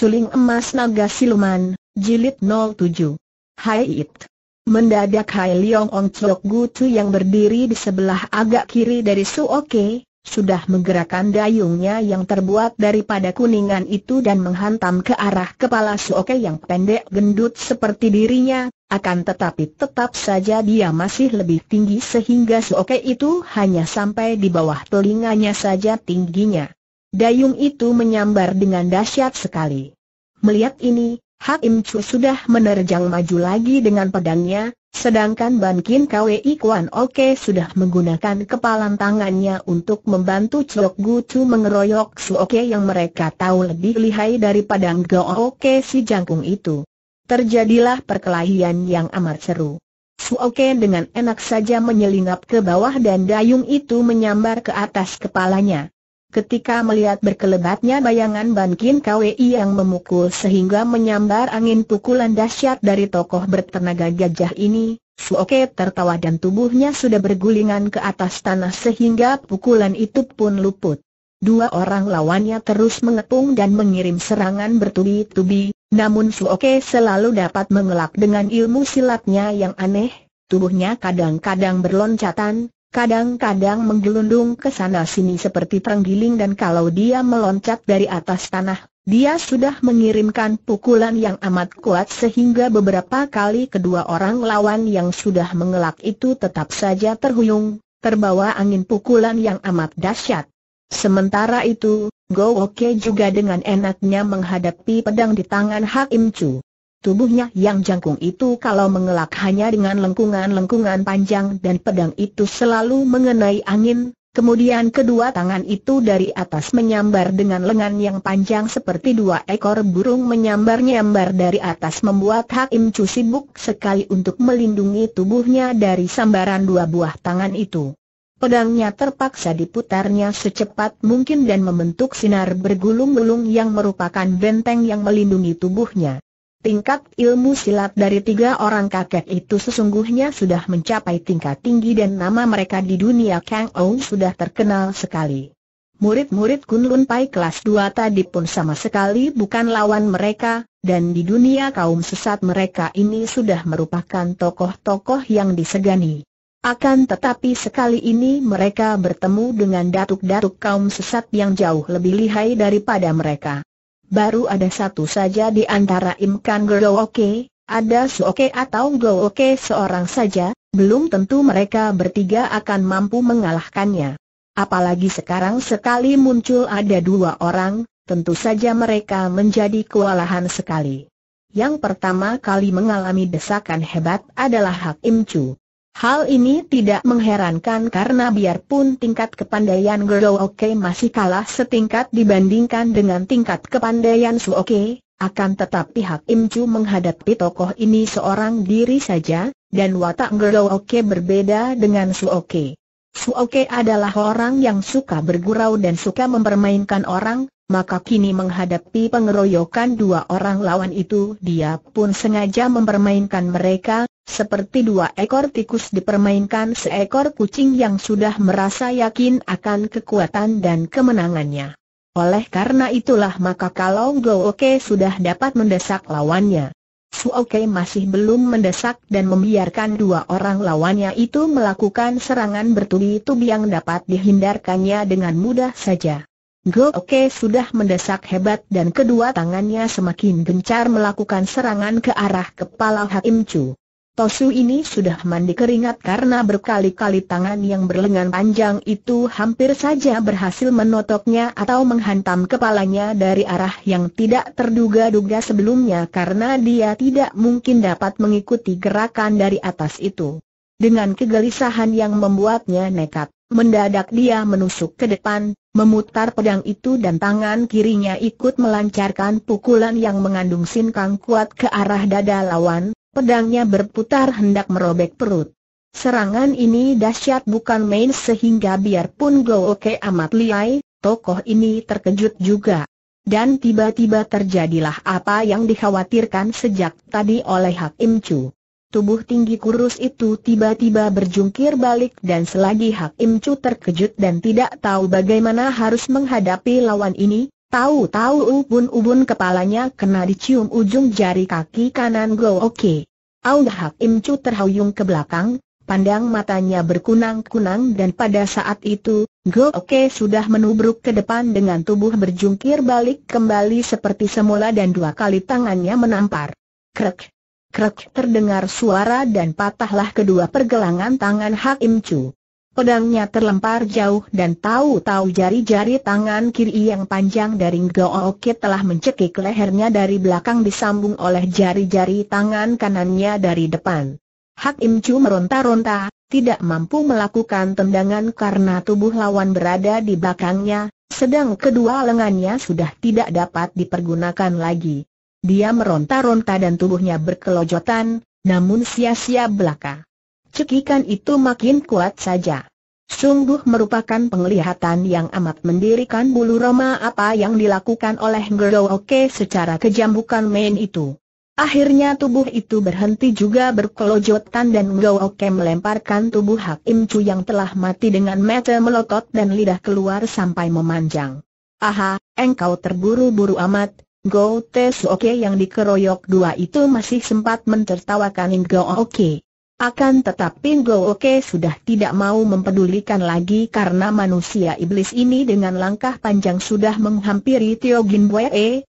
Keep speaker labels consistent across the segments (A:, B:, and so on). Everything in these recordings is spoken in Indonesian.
A: Suling Emas Naga Siluman, Jilid 07. Hai It. Mendadak Hai Leong Ong Chok Gu yang berdiri di sebelah agak kiri dari Su Oke, sudah menggerakkan dayungnya yang terbuat daripada kuningan itu dan menghantam ke arah kepala Su Oke yang pendek gendut seperti dirinya, akan tetapi tetap saja dia masih lebih tinggi sehingga Su Oke itu hanya sampai di bawah telinganya saja tingginya. Dayung itu menyambar dengan dahsyat sekali. Melihat ini, Hakim Chu sudah menerjang maju lagi dengan pedangnya, sedangkan Ban Kin Kwei Kuan Oke sudah menggunakan kepalan tangannya untuk membantu Chok Gu Chu mengeroyok Su Oke yang mereka tahu lebih lihai daripada Go Oke si jangkung itu. Terjadilah perkelahian yang amat seru. Su Oke dengan enak saja menyelinap ke bawah dan dayung itu menyambar ke atas kepalanya. Ketika melihat berkelebatnya bayangan Ban Kin KWI yang memukul sehingga menyambar angin pukulan dahsyat dari tokoh bertenaga gajah ini, Suoke tertawa dan tubuhnya sudah bergulingan ke atas tanah sehingga pukulan itu pun luput. Dua orang lawannya terus mengepung dan mengirim serangan bertubi-tubi, namun Suoke selalu dapat mengelak dengan ilmu silatnya yang aneh, tubuhnya kadang-kadang berloncatan, kadang-kadang menggelundung ke sana sini seperti terenggiling dan kalau dia meloncat dari atas tanah, dia sudah mengirimkan pukulan yang amat kuat sehingga beberapa kali kedua orang lawan yang sudah mengelak itu tetap saja terhuyung, terbawa angin pukulan yang amat dahsyat. Sementara itu, Go Oke juga dengan enaknya menghadapi pedang di tangan Hakim Chu. Tubuhnya yang jangkung itu kalau mengelak hanya dengan lengkungan-lengkungan panjang dan pedang itu selalu mengenai angin, kemudian kedua tangan itu dari atas menyambar dengan lengan yang panjang seperti dua ekor burung menyambar-nyambar dari atas membuat Hakim Chu sibuk sekali untuk melindungi tubuhnya dari sambaran dua buah tangan itu. Pedangnya terpaksa diputarnya secepat mungkin dan membentuk sinar bergulung-gulung yang merupakan benteng yang melindungi tubuhnya. Tingkat ilmu silat dari tiga orang kakek itu sesungguhnya sudah mencapai tingkat tinggi dan nama mereka di dunia Kang Ou sudah terkenal sekali. Murid-murid Kun Lun Pai kelas 2 tadi pun sama sekali bukan lawan mereka, dan di dunia kaum sesat mereka ini sudah merupakan tokoh-tokoh yang disegani. Akan tetapi sekali ini mereka bertemu dengan datuk-datuk kaum sesat yang jauh lebih lihai daripada mereka. Baru ada satu saja di antara Im Kan Oke, ada Oke atau Oke seorang saja, belum tentu mereka bertiga akan mampu mengalahkannya. Apalagi sekarang sekali muncul ada dua orang, tentu saja mereka menjadi kewalahan sekali. Yang pertama kali mengalami desakan hebat adalah Hak Im Chu. Hal ini tidak mengherankan karena biarpun tingkat kepandaian Oke masih kalah setingkat dibandingkan dengan tingkat kepandaian Suoke, akan tetapi Hakim Chu menghadapi tokoh ini seorang diri saja, dan watak Oke berbeda dengan Suoke. Suoke adalah orang yang suka bergurau dan suka mempermainkan orang, maka kini menghadapi pengeroyokan dua orang lawan itu dia pun sengaja mempermainkan mereka, seperti dua ekor tikus dipermainkan seekor kucing yang sudah merasa yakin akan kekuatan dan kemenangannya. Oleh karena itulah maka kalau Go Oke sudah dapat mendesak lawannya, Su Oke masih belum mendesak dan membiarkan dua orang lawannya itu melakukan serangan bertubi-tubi yang dapat dihindarkannya dengan mudah saja. Go Oke sudah mendesak hebat dan kedua tangannya semakin gencar melakukan serangan ke arah kepala Hakim Chu. Tosu ini sudah mandi keringat karena berkali-kali tangan yang berlengan panjang itu hampir saja berhasil menotoknya atau menghantam kepalanya dari arah yang tidak terduga-duga sebelumnya karena dia tidak mungkin dapat mengikuti gerakan dari atas itu. Dengan kegelisahan yang membuatnya nekat, mendadak dia menusuk ke depan, memutar pedang itu dan tangan kirinya ikut melancarkan pukulan yang mengandung sinkang kuat ke arah dada lawan, Pedangnya berputar hendak merobek perut. Serangan ini dahsyat bukan main sehingga biarpun Go Oke amat liai, tokoh ini terkejut juga. Dan tiba-tiba terjadilah apa yang dikhawatirkan sejak tadi oleh Hakim Chu. Tubuh tinggi kurus itu tiba-tiba berjungkir balik dan selagi Hakim Chu terkejut dan tidak tahu bagaimana harus menghadapi lawan ini, Tahu-tahu ubun-ubun kepalanya kena dicium ujung jari kaki kanan Go Oke. Aung Hak Im Chu terhuyung ke belakang, pandang matanya berkunang-kunang dan pada saat itu, Go Oke sudah menubruk ke depan dengan tubuh berjungkir balik kembali seperti semula dan dua kali tangannya menampar. Krek, krek terdengar suara dan patahlah kedua pergelangan tangan Hak Im Chu. Pedangnya terlempar jauh dan tahu-tahu jari-jari tangan kiri yang panjang dari Gooke telah mencekik lehernya dari belakang disambung oleh jari-jari tangan kanannya dari depan. Hak Im Chu meronta-ronta, tidak mampu melakukan tendangan karena tubuh lawan berada di belakangnya, sedang kedua lengannya sudah tidak dapat dipergunakan lagi. Dia meronta-ronta dan tubuhnya berkelojotan, namun sia-sia belaka. Cekikan itu makin kuat saja. Sungguh merupakan penglihatan yang amat mendirikan bulu roma apa yang dilakukan oleh Oke secara kejam bukan main itu. Akhirnya tubuh itu berhenti juga berkelojotan dan Oke melemparkan tubuh Hak Im Chu yang telah mati dengan mata melotot dan lidah keluar sampai memanjang. Aha, engkau terburu-buru amat, Go Te Oke yang dikeroyok dua itu masih sempat mentertawakan Oke. Akan tetapi Go Oke sudah tidak mau mempedulikan lagi karena manusia iblis ini dengan langkah panjang sudah menghampiri Tio Gin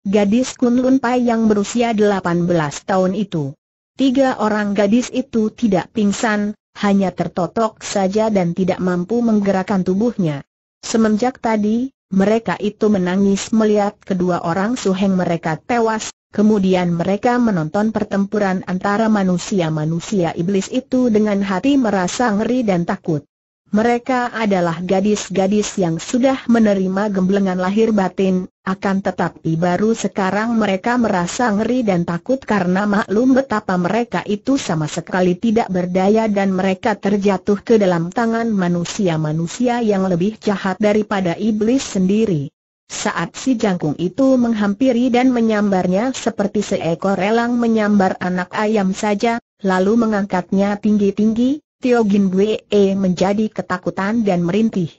A: gadis Kunlun Pai yang berusia 18 tahun itu. Tiga orang gadis itu tidak pingsan, hanya tertotok saja dan tidak mampu menggerakkan tubuhnya. Semenjak tadi, mereka itu menangis melihat kedua orang suheng mereka tewas, Kemudian mereka menonton pertempuran antara manusia-manusia iblis itu dengan hati merasa ngeri dan takut. Mereka adalah gadis-gadis yang sudah menerima gemblengan lahir batin, akan tetapi baru sekarang mereka merasa ngeri dan takut karena maklum betapa mereka itu sama sekali tidak berdaya dan mereka terjatuh ke dalam tangan manusia-manusia yang lebih jahat daripada iblis sendiri. Saat si jangkung itu menghampiri dan menyambarnya seperti seekor elang menyambar anak ayam saja, lalu mengangkatnya tinggi-tinggi, Tio Gin Bue menjadi ketakutan dan merintih.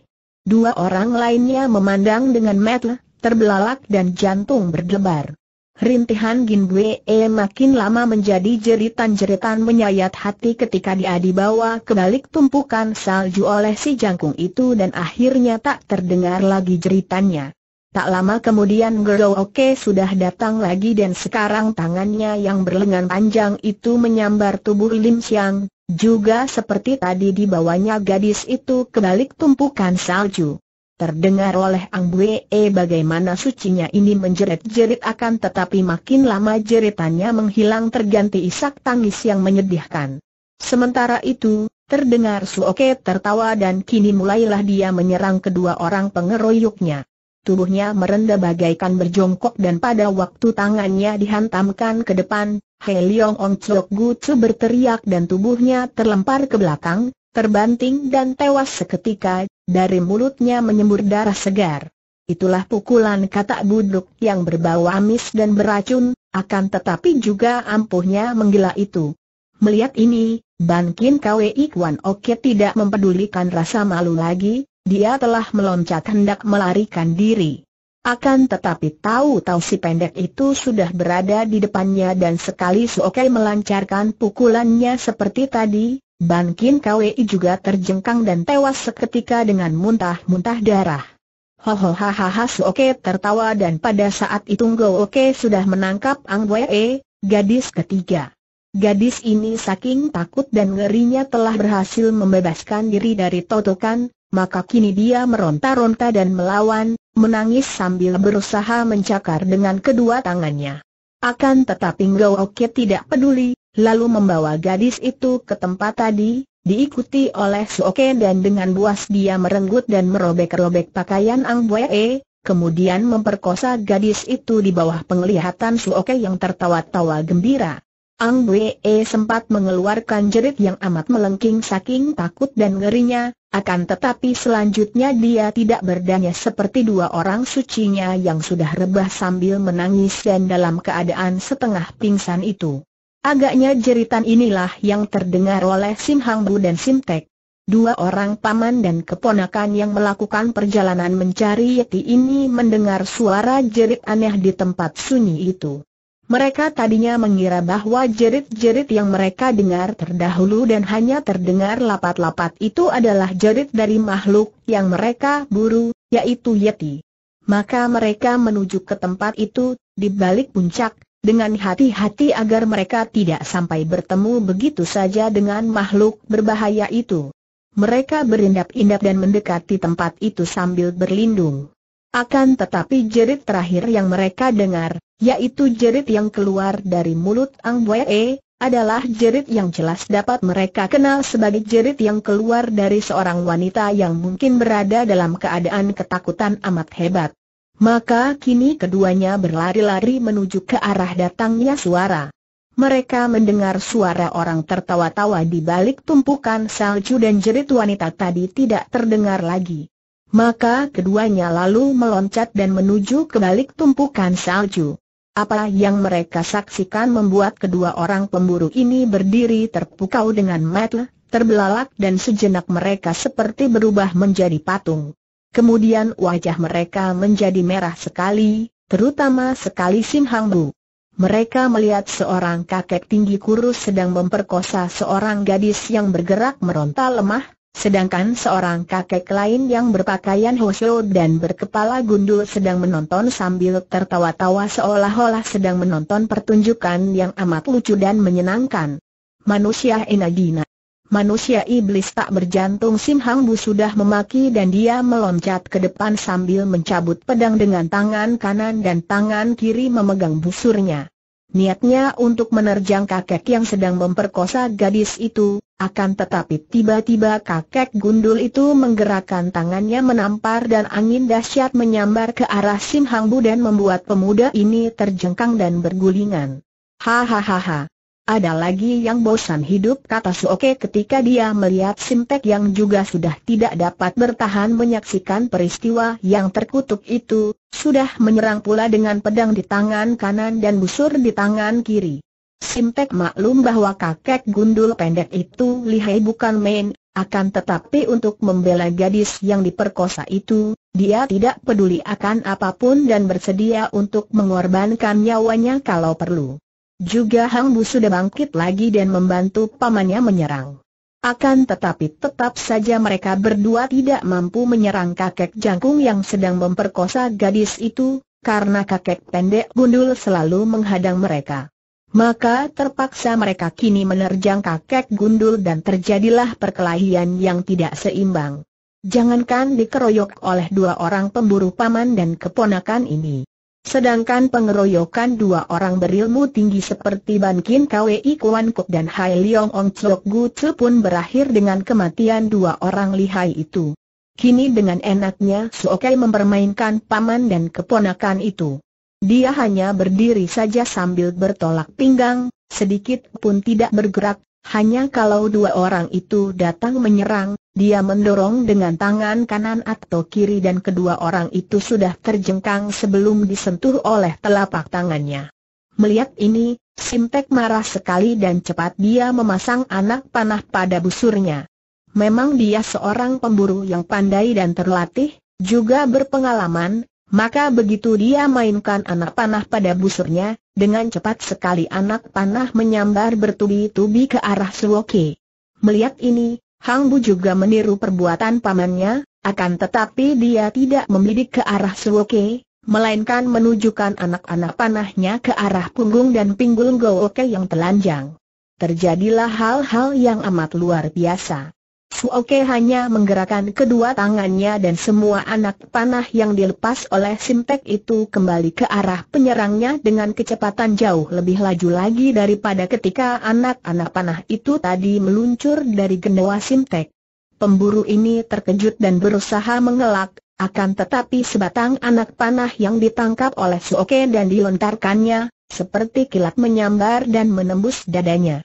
A: Dua orang lainnya memandang dengan mata, terbelalak dan jantung berdebar. Rintihan Gin Bue makin lama menjadi jeritan-jeritan menyayat hati ketika dia dibawa ke balik tumpukan salju oleh si jangkung itu dan akhirnya tak terdengar lagi jeritannya. Tak lama kemudian Gerdo Oke sudah datang lagi dan sekarang tangannya yang berlengan panjang itu menyambar tubuh Lim Siang, juga seperti tadi dibawanya gadis itu kebalik tumpukan salju. Terdengar oleh Ang Bue bagaimana sucinya ini menjerit-jerit akan tetapi makin lama jeritannya menghilang terganti isak tangis yang menyedihkan. Sementara itu, terdengar Suoke tertawa dan kini mulailah dia menyerang kedua orang pengeroyoknya tubuhnya merendah bagaikan berjongkok dan pada waktu tangannya dihantamkan ke depan, Hei Leong Ong Chok Gu Tzu berteriak dan tubuhnya terlempar ke belakang, terbanting dan tewas seketika, dari mulutnya menyembur darah segar. Itulah pukulan kata buduk yang berbau amis dan beracun, akan tetapi juga ampuhnya menggila itu. Melihat ini, Ban Kin Kwei Kwan Oke tidak mempedulikan rasa malu lagi, dia telah meloncat hendak melarikan diri. Akan tetapi tahu-tahu si pendek itu sudah berada di depannya dan sekali Suokai melancarkan pukulannya seperti tadi, Ban Kin Kwei juga terjengkang dan tewas seketika dengan muntah-muntah darah. Ho hahaha Suokai tertawa dan pada saat itu Go Oke sudah menangkap Ang Wei, gadis ketiga. Gadis ini saking takut dan ngerinya telah berhasil membebaskan diri dari totokan, maka kini dia meronta-ronta dan melawan, menangis sambil berusaha mencakar dengan kedua tangannya. Akan tetapi Oke tidak peduli, lalu membawa gadis itu ke tempat tadi, diikuti oleh Suoke dan dengan buas dia merenggut dan merobek-robek pakaian Ang Bue, kemudian memperkosa gadis itu di bawah penglihatan Suoke yang tertawa-tawa gembira. Ang Bue sempat mengeluarkan jerit yang amat melengking saking takut dan ngerinya, akan tetapi selanjutnya dia tidak berdaya seperti dua orang sucinya yang sudah rebah sambil menangis dan dalam keadaan setengah pingsan itu. Agaknya jeritan inilah yang terdengar oleh Sim Hang Bu dan Sim Tek. Dua orang paman dan keponakan yang melakukan perjalanan mencari Yeti ini mendengar suara jerit aneh di tempat sunyi itu. Mereka tadinya mengira bahwa jerit-jerit yang mereka dengar terdahulu dan hanya terdengar lapat-lapat itu adalah jerit dari makhluk yang mereka buru, yaitu Yeti. Maka mereka menuju ke tempat itu, di balik puncak, dengan hati-hati agar mereka tidak sampai bertemu begitu saja dengan makhluk berbahaya itu. Mereka berindap-indap dan mendekati tempat itu sambil berlindung. Akan tetapi jerit terakhir yang mereka dengar, yaitu jerit yang keluar dari mulut Ang Bue, adalah jerit yang jelas dapat mereka kenal sebagai jerit yang keluar dari seorang wanita yang mungkin berada dalam keadaan ketakutan amat hebat. Maka kini keduanya berlari-lari menuju ke arah datangnya suara. Mereka mendengar suara orang tertawa-tawa di balik tumpukan salju dan jerit wanita tadi tidak terdengar lagi. Maka keduanya lalu meloncat dan menuju ke balik tumpukan salju. Apa yang mereka saksikan membuat kedua orang pemburu ini berdiri terpukau dengan mata, terbelalak dan sejenak mereka seperti berubah menjadi patung. Kemudian wajah mereka menjadi merah sekali, terutama sekali Sim Hang Bu. Mereka melihat seorang kakek tinggi kurus sedang memperkosa seorang gadis yang bergerak meronta lemah, sedangkan seorang kakek lain yang berpakaian hosyo dan berkepala gundul sedang menonton sambil tertawa-tawa seolah-olah sedang menonton pertunjukan yang amat lucu dan menyenangkan. Manusia Inagina Manusia iblis tak berjantung Sim Hang sudah memaki dan dia meloncat ke depan sambil mencabut pedang dengan tangan kanan dan tangan kiri memegang busurnya. Niatnya untuk menerjang kakek yang sedang memperkosa gadis itu, akan tetapi tiba-tiba kakek gundul itu menggerakkan tangannya menampar dan angin dahsyat menyambar ke arah Sim Hang Bu dan membuat pemuda ini terjengkang dan bergulingan. Hahaha. Ada lagi yang bosan hidup kata Suoke ketika dia melihat Simtek yang juga sudah tidak dapat bertahan menyaksikan peristiwa yang terkutuk itu, sudah menyerang pula dengan pedang di tangan kanan dan busur di tangan kiri. Simtek maklum bahwa kakek gundul pendek itu lihai bukan main, akan tetapi untuk membela gadis yang diperkosa itu, dia tidak peduli akan apa pun dan bersedia untuk mengorbankan nyawanya kalau perlu. Juga Hang Bu sudah bangkit lagi dan membantu pamannya menyerang. Akan tetapi tetap saja mereka berdua tidak mampu menyerang kakek jangkung yang sedang memperkosa gadis itu, karena kakek pendek gundul selalu menghadang mereka. Maka terpaksa mereka kini menerjang kakek gundul dan terjadilah perkelahian yang tidak seimbang. Jangankan dikeroyok oleh dua orang pemburu paman dan keponakan ini. Sedangkan pengeroyokan dua orang berilmu tinggi seperti Ban Kin Kwei Kuan Kuk dan Hai Leong Ong Chok Gu Tzu pun berakhir dengan kematian dua orang lihai itu. Kini dengan enaknya Suokai mempermainkan paman dan keponakan itu. Dia hanya berdiri saja sambil bertolak pinggang, sedikit pun tidak bergerak, hanya kalau dua orang itu datang menyerang, dia mendorong dengan tangan kanan atau kiri dan kedua orang itu sudah terjengkang sebelum disentuh oleh telapak tangannya. Melihat ini, Simtek marah sekali dan cepat dia memasang anak panah pada busurnya. Memang dia seorang pemburu yang pandai dan terlatih, juga berpengalaman, maka begitu dia mainkan anak panah pada busurnya, dengan cepat sekali anak panah menyambar bertubi-tubi ke arah Suoke. Melihat ini, Hang Bu juga meniru perbuatan pamannya, akan tetapi dia tidak membidik ke arah Suoke, melainkan menunjukkan anak-anak panahnya ke arah punggung dan pinggul Gooke yang telanjang. Terjadilah hal-hal yang amat luar biasa. Suoke hanya menggerakkan kedua tangannya dan semua anak panah yang dilepas oleh Simtek itu kembali ke arah penyerangnya dengan kecepatan jauh lebih laju lagi daripada ketika anak-anak panah itu tadi meluncur dari gendawa Simtek. Pemburu ini terkejut dan berusaha mengelak, akan tetapi sebatang anak panah yang ditangkap oleh Suoke dan dilontarkannya, seperti kilat menyambar dan menembus dadanya.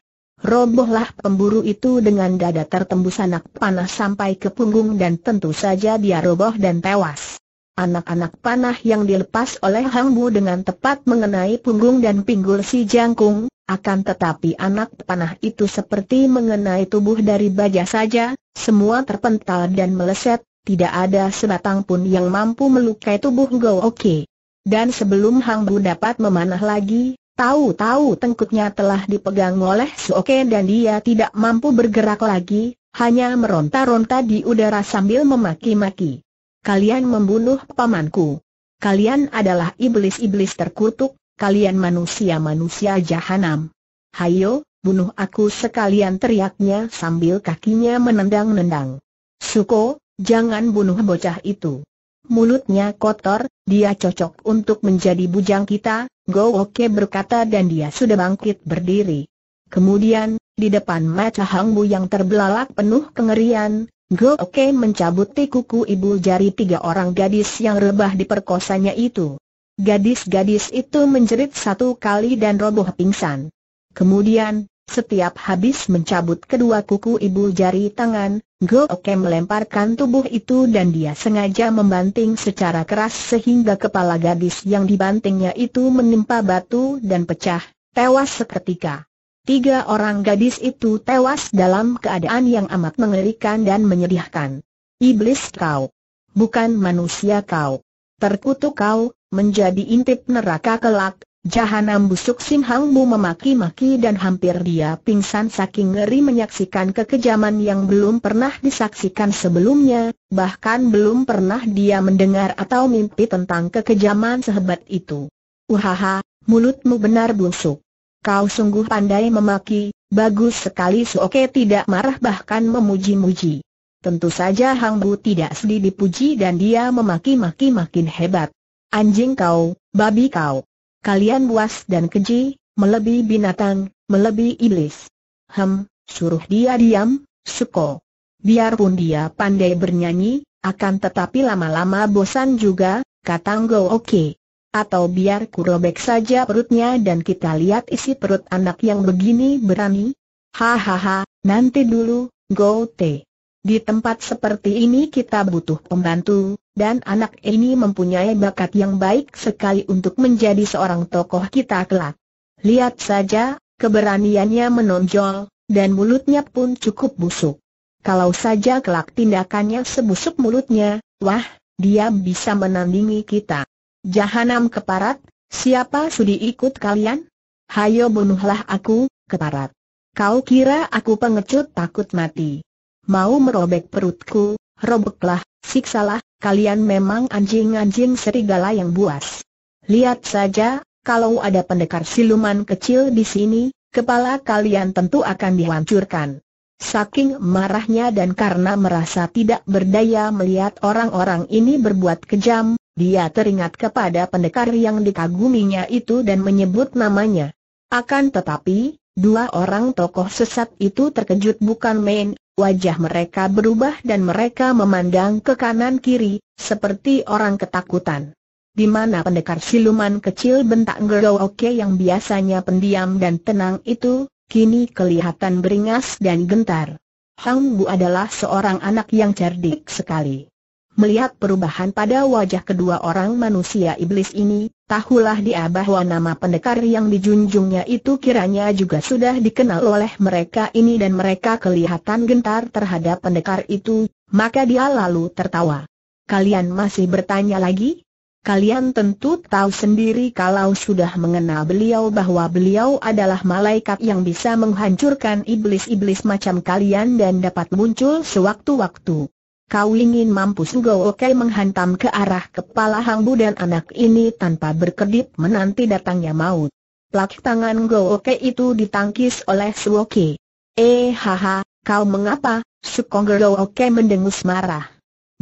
A: Robohlah pemburu itu dengan dada tertembus anak panah sampai ke punggung dan tentu saja dia roboh dan tewas. Anak-anak panah yang dilepas oleh Hang Bu dengan tepat mengenai punggung dan pinggul si jangkung, akan tetapi anak panah itu seperti mengenai tubuh dari baja saja, semua terpental dan meleset, tidak ada sebatang pun yang mampu melukai tubuh Go Oke. Dan sebelum Hang Bu dapat memanah lagi, tahu-tahu tengkuknya telah dipegang oleh Suoke dan dia tidak mampu bergerak lagi, hanya meronta-ronta di udara sambil memaki-maki. Kalian membunuh pamanku. Kalian adalah iblis-iblis terkutuk, kalian manusia-manusia jahanam. Hayo, bunuh aku sekalian teriaknya sambil kakinya menendang-nendang. Suko, jangan bunuh bocah itu. Mulutnya kotor, dia cocok untuk menjadi bujang kita, Go Oke berkata dan dia sudah bangkit berdiri. Kemudian, di depan mata Hang Bu yang terbelalak penuh kengerian, Go Oke mencabuti kuku ibu jari tiga orang gadis yang rebah diperkosanya itu. Gadis-gadis itu menjerit satu kali dan roboh pingsan. Kemudian, setiap habis mencabut kedua kuku ibu jari tangan, Go Oke melemparkan tubuh itu dan dia sengaja membanting secara keras sehingga kepala gadis yang dibantingnya itu menimpa batu dan pecah, tewas seketika. Tiga orang gadis itu tewas dalam keadaan yang amat mengerikan dan menyedihkan. Iblis kau! Bukan manusia kau! Terkutuk kau, menjadi intip neraka kelak, Jahanam busuk Sim Hang Bu memaki-maki dan hampir dia pingsan saking ngeri menyaksikan kekejaman yang belum pernah disaksikan sebelumnya, bahkan belum pernah dia mendengar atau mimpi tentang kekejaman sehebat itu. Uhaha, mulutmu benar busuk. Kau sungguh pandai memaki, bagus sekali Suoke tidak marah bahkan memuji-muji. Tentu saja Hang Bu tidak sedih dipuji dan dia memaki-maki makin hebat. Anjing kau, babi kau. Kalian buas dan keji, melebihi binatang, melebihi iblis. Hem, suruh dia diam, Suko. Biarpun dia pandai bernyanyi, akan tetapi lama-lama bosan juga, kata Go oke. Atau biar kurobek saja perutnya dan kita lihat isi perut anak yang begini berani. Hahaha, nanti dulu, Go Te. Di tempat seperti ini kita butuh pembantu, dan anak ini mempunyai bakat yang baik sekali untuk menjadi seorang tokoh kita kelak. Lihat saja, keberaniannya menonjol, dan mulutnya pun cukup busuk. Kalau saja kelak tindakannya sebusuk mulutnya, wah, dia bisa menandingi kita. Jahanam keparat, siapa sudi ikut kalian? Hayo bunuhlah aku, keparat. Kau kira aku pengecut takut mati? Mau merobek perutku, robeklah, siksalah, kalian memang anjing-anjing serigala yang buas. Lihat saja, kalau ada pendekar siluman kecil di sini, kepala kalian tentu akan dihancurkan. Saking marahnya dan karena merasa tidak berdaya melihat orang-orang ini berbuat kejam, dia teringat kepada pendekar yang dikaguminya itu dan menyebut namanya. Akan tetapi, dua orang tokoh sesat itu terkejut bukan main, Wajah mereka berubah dan mereka memandang ke kanan kiri, seperti orang ketakutan. Di mana pendekar siluman kecil bentak Gero Oke yang biasanya pendiam dan tenang itu, kini kelihatan beringas dan gentar. Hang Bu adalah seorang anak yang cerdik sekali. Melihat perubahan pada wajah kedua orang manusia iblis ini, tahulah dia bahwa nama pendekar yang dijunjungnya itu kiranya juga sudah dikenal oleh mereka ini dan mereka kelihatan gentar terhadap pendekar itu, maka dia lalu tertawa. Kalian masih bertanya lagi? Kalian tentu tahu sendiri kalau sudah mengenal beliau bahwa beliau adalah malaikat yang bisa menghancurkan iblis-iblis macam kalian dan dapat muncul sewaktu-waktu. Kau ingin mampus Go Oke menghantam ke arah kepala Hang Bu dan anak ini tanpa berkedip menanti datangnya maut. Plak tangan Go Oke itu ditangkis oleh Suoke. Eh haha, kau mengapa? Sukong Go Oke mendengus marah.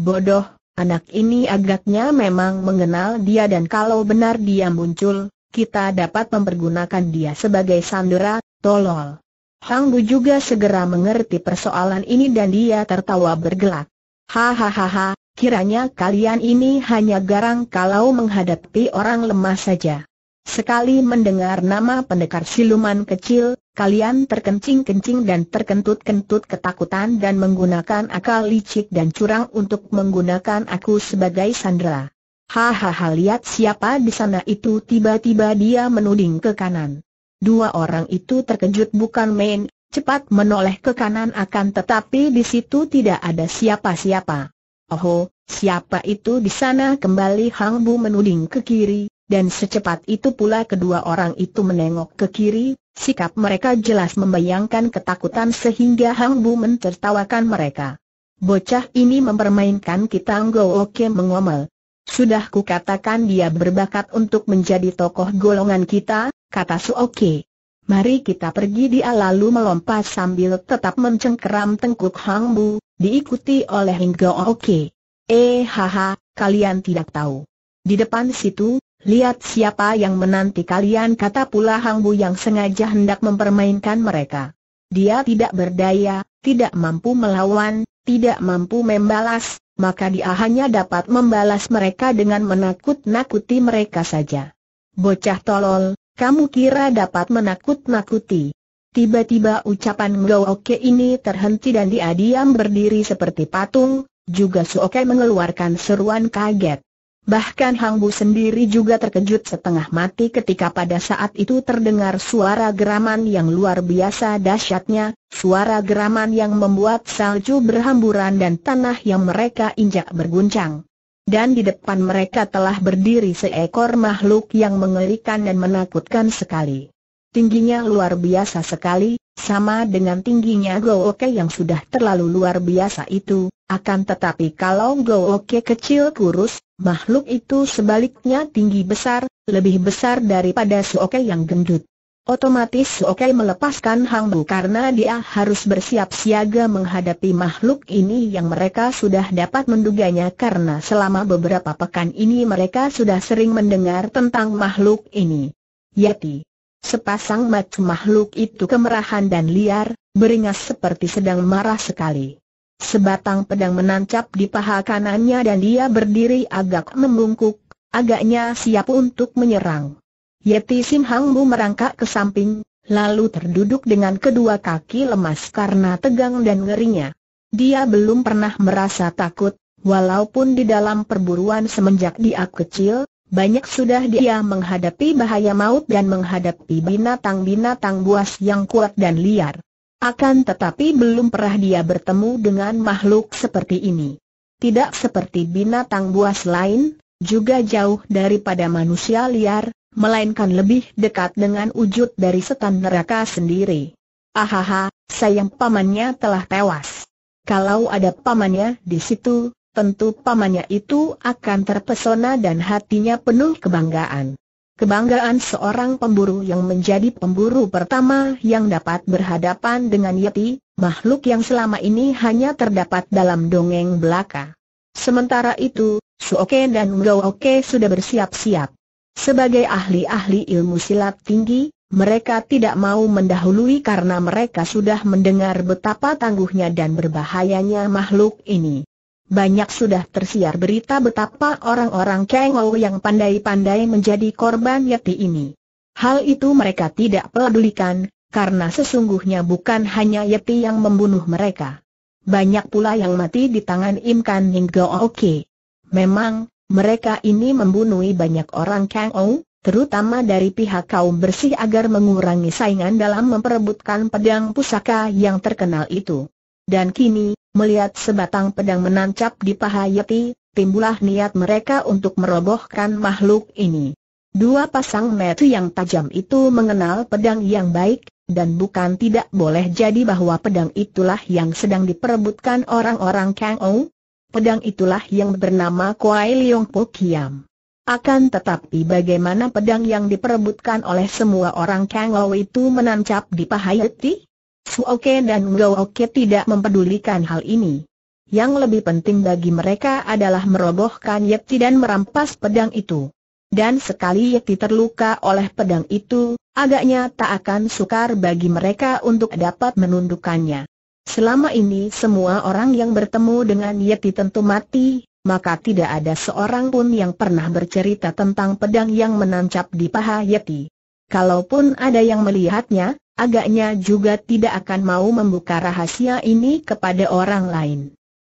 A: Bodoh, anak ini agaknya memang mengenal dia dan kalau benar dia muncul, kita dapat mempergunakan dia sebagai sandera, tolol. Hang Bu juga segera mengerti persoalan ini dan dia tertawa bergelak. Hahaha, kiranya kalian ini hanya garang kalau menghadapi orang lemah saja. Sekali mendengar nama pendekar siluman kecil, kalian terkencing-kencing dan terkentut-kentut ketakutan dan menggunakan akal licik dan curang untuk menggunakan aku sebagai sandera. Hahaha lihat siapa di sana itu tiba-tiba dia menuding ke kanan. Dua orang itu terkejut bukan main, cepat menoleh ke kanan akan tetapi di situ tidak ada siapa-siapa. Oh, siapa itu di sana kembali Hang Bu menuding ke kiri, dan secepat itu pula kedua orang itu menengok ke kiri, sikap mereka jelas membayangkan ketakutan sehingga Hang Bu mentertawakan mereka. Bocah ini mempermainkan kita Ngo Oke mengomel. Sudah kukatakan dia berbakat untuk menjadi tokoh golongan kita, kata Su Oke. Mari kita pergi dia lalu melompat sambil tetap mencengkeram tengkuk Hang Bu, diikuti oleh Hinggo Oke. Eh haha, kalian tidak tahu. Di depan situ, lihat siapa yang menanti kalian kata pula Hang Bu yang sengaja hendak mempermainkan mereka. Dia tidak berdaya, tidak mampu melawan, tidak mampu membalas, maka dia hanya dapat membalas mereka dengan menakut-nakuti mereka saja. Bocah tolol, kamu kira dapat menakut-nakuti? Tiba-tiba ucapan Oke ini terhenti dan dia diam berdiri seperti patung, juga Suoke mengeluarkan seruan kaget. Bahkan Hang Bu sendiri juga terkejut setengah mati ketika pada saat itu terdengar suara geraman yang luar biasa dahsyatnya, suara geraman yang membuat salju berhamburan dan tanah yang mereka injak berguncang dan di depan mereka telah berdiri seekor makhluk yang mengerikan dan menakutkan sekali. Tingginya luar biasa sekali, sama dengan tingginya Oke yang sudah terlalu luar biasa itu, akan tetapi kalau Oke kecil kurus, makhluk itu sebaliknya tinggi besar, lebih besar daripada Oke yang gendut. Otomatis Oke melepaskan Hang Bu karena dia harus bersiap siaga menghadapi makhluk ini yang mereka sudah dapat menduganya karena selama beberapa pekan ini mereka sudah sering mendengar tentang makhluk ini. Yeti. Sepasang mata makhluk itu kemerahan dan liar, beringas seperti sedang marah sekali. Sebatang pedang menancap di paha kanannya dan dia berdiri agak membungkuk, agaknya siap untuk menyerang. Yeti Sim Hang Bu merangkak ke samping, lalu terduduk dengan kedua kaki lemas karena tegang dan ngerinya. Dia belum pernah merasa takut, walaupun di dalam perburuan semenjak dia kecil, banyak sudah dia menghadapi bahaya maut dan menghadapi binatang-binatang buas yang kuat dan liar. Akan tetapi belum pernah dia bertemu dengan makhluk seperti ini. Tidak seperti binatang buas lain, juga jauh daripada manusia liar, melainkan lebih dekat dengan wujud dari setan neraka sendiri. Ahaha, sayang pamannya telah tewas. Kalau ada pamannya di situ, tentu pamannya itu akan terpesona dan hatinya penuh kebanggaan. Kebanggaan seorang pemburu yang menjadi pemburu pertama yang dapat berhadapan dengan Yeti, makhluk yang selama ini hanya terdapat dalam dongeng belaka. Sementara itu, Suoke dan Oke sudah bersiap-siap. Sebagai ahli-ahli ilmu silat tinggi, mereka tidak mau mendahului karena mereka sudah mendengar betapa tangguhnya dan berbahayanya makhluk ini. Banyak sudah tersiar berita betapa orang-orang Kengou yang pandai-pandai menjadi korban Yeti ini. Hal itu mereka tidak pedulikan, karena sesungguhnya bukan hanya Yeti yang membunuh mereka. Banyak pula yang mati di tangan Im Kan hingga Oke. Memang, mereka ini membunuh banyak orang Kang Ou, terutama dari pihak kaum bersih agar mengurangi saingan dalam memperebutkan pedang pusaka yang terkenal itu. Dan kini, melihat sebatang pedang menancap di paha Yeti, timbullah niat mereka untuk merobohkan makhluk ini. Dua pasang mata yang tajam itu mengenal pedang yang baik, dan bukan tidak boleh jadi bahwa pedang itulah yang sedang diperebutkan orang-orang Kang Ou, pedang itulah yang bernama Kuai Leong Po Kiam. Akan tetapi bagaimana pedang yang diperebutkan oleh semua orang Kanglo itu menancap di paha Yeti? Suoke dan Oke tidak mempedulikan hal ini. Yang lebih penting bagi mereka adalah merobohkan Yeti dan merampas pedang itu. Dan sekali Yeti terluka oleh pedang itu, agaknya tak akan sukar bagi mereka untuk dapat menundukkannya. Selama ini semua orang yang bertemu dengan Yeti tentu mati, maka tidak ada seorang pun yang pernah bercerita tentang pedang yang menancap di paha Yeti. Kalaupun ada yang melihatnya, agaknya juga tidak akan mau membuka rahasia ini kepada orang lain.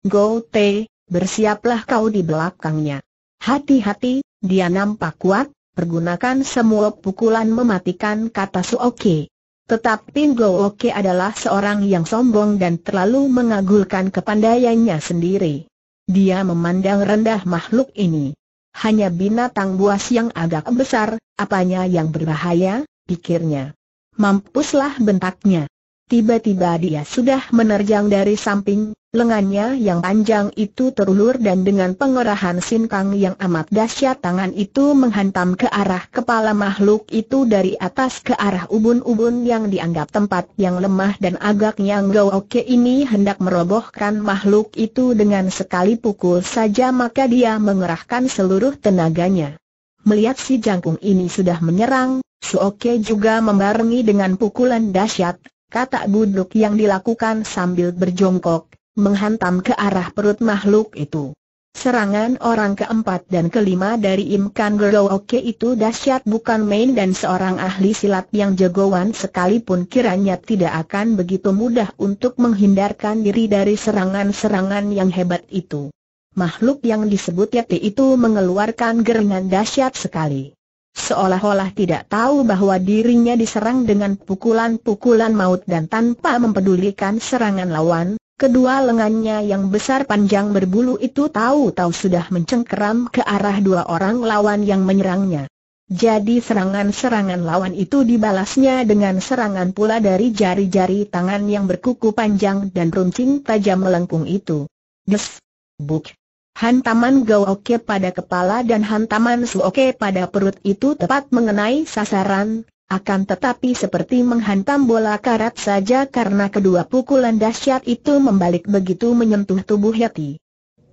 A: Go Te, bersiaplah kau di belakangnya. Hati-hati, dia nampak kuat, pergunakan semua pukulan mematikan kata Suoke. Tetapi Go Oke adalah seorang yang sombong dan terlalu mengagulkan kepandaiannya sendiri. Dia memandang rendah makhluk ini. Hanya binatang buas yang agak besar, apanya yang berbahaya, pikirnya. Mampuslah bentaknya. Tiba-tiba dia sudah menerjang dari samping, lengannya yang panjang itu terulur dan dengan pengerahan sinkang yang amat dahsyat tangan itu menghantam ke arah kepala makhluk itu dari atas ke arah ubun-ubun yang dianggap tempat yang lemah dan agaknya Oke ini hendak merobohkan makhluk itu dengan sekali pukul saja maka dia mengerahkan seluruh tenaganya. Melihat si jangkung ini sudah menyerang, Suoke juga membarengi dengan pukulan dahsyat, kata buduk yang dilakukan sambil berjongkok, menghantam ke arah perut makhluk itu. Serangan orang keempat dan kelima dari Im Kan Oke itu dahsyat bukan main dan seorang ahli silat yang jagoan sekalipun kiranya tidak akan begitu mudah untuk menghindarkan diri dari serangan-serangan yang hebat itu. Makhluk yang disebut Yeti itu mengeluarkan geringan dahsyat sekali seolah-olah tidak tahu bahwa dirinya diserang dengan pukulan-pukulan maut dan tanpa mempedulikan serangan lawan, kedua lengannya yang besar panjang berbulu itu tahu-tahu sudah mencengkeram ke arah dua orang lawan yang menyerangnya. Jadi serangan-serangan lawan itu dibalasnya dengan serangan pula dari jari-jari tangan yang berkuku panjang dan runcing tajam melengkung itu. Des! Buk! Hantaman Oke pada kepala dan hantaman Suoke pada perut itu tepat mengenai sasaran, akan tetapi seperti menghantam bola karat saja karena kedua pukulan dahsyat itu membalik begitu menyentuh tubuh Yeti.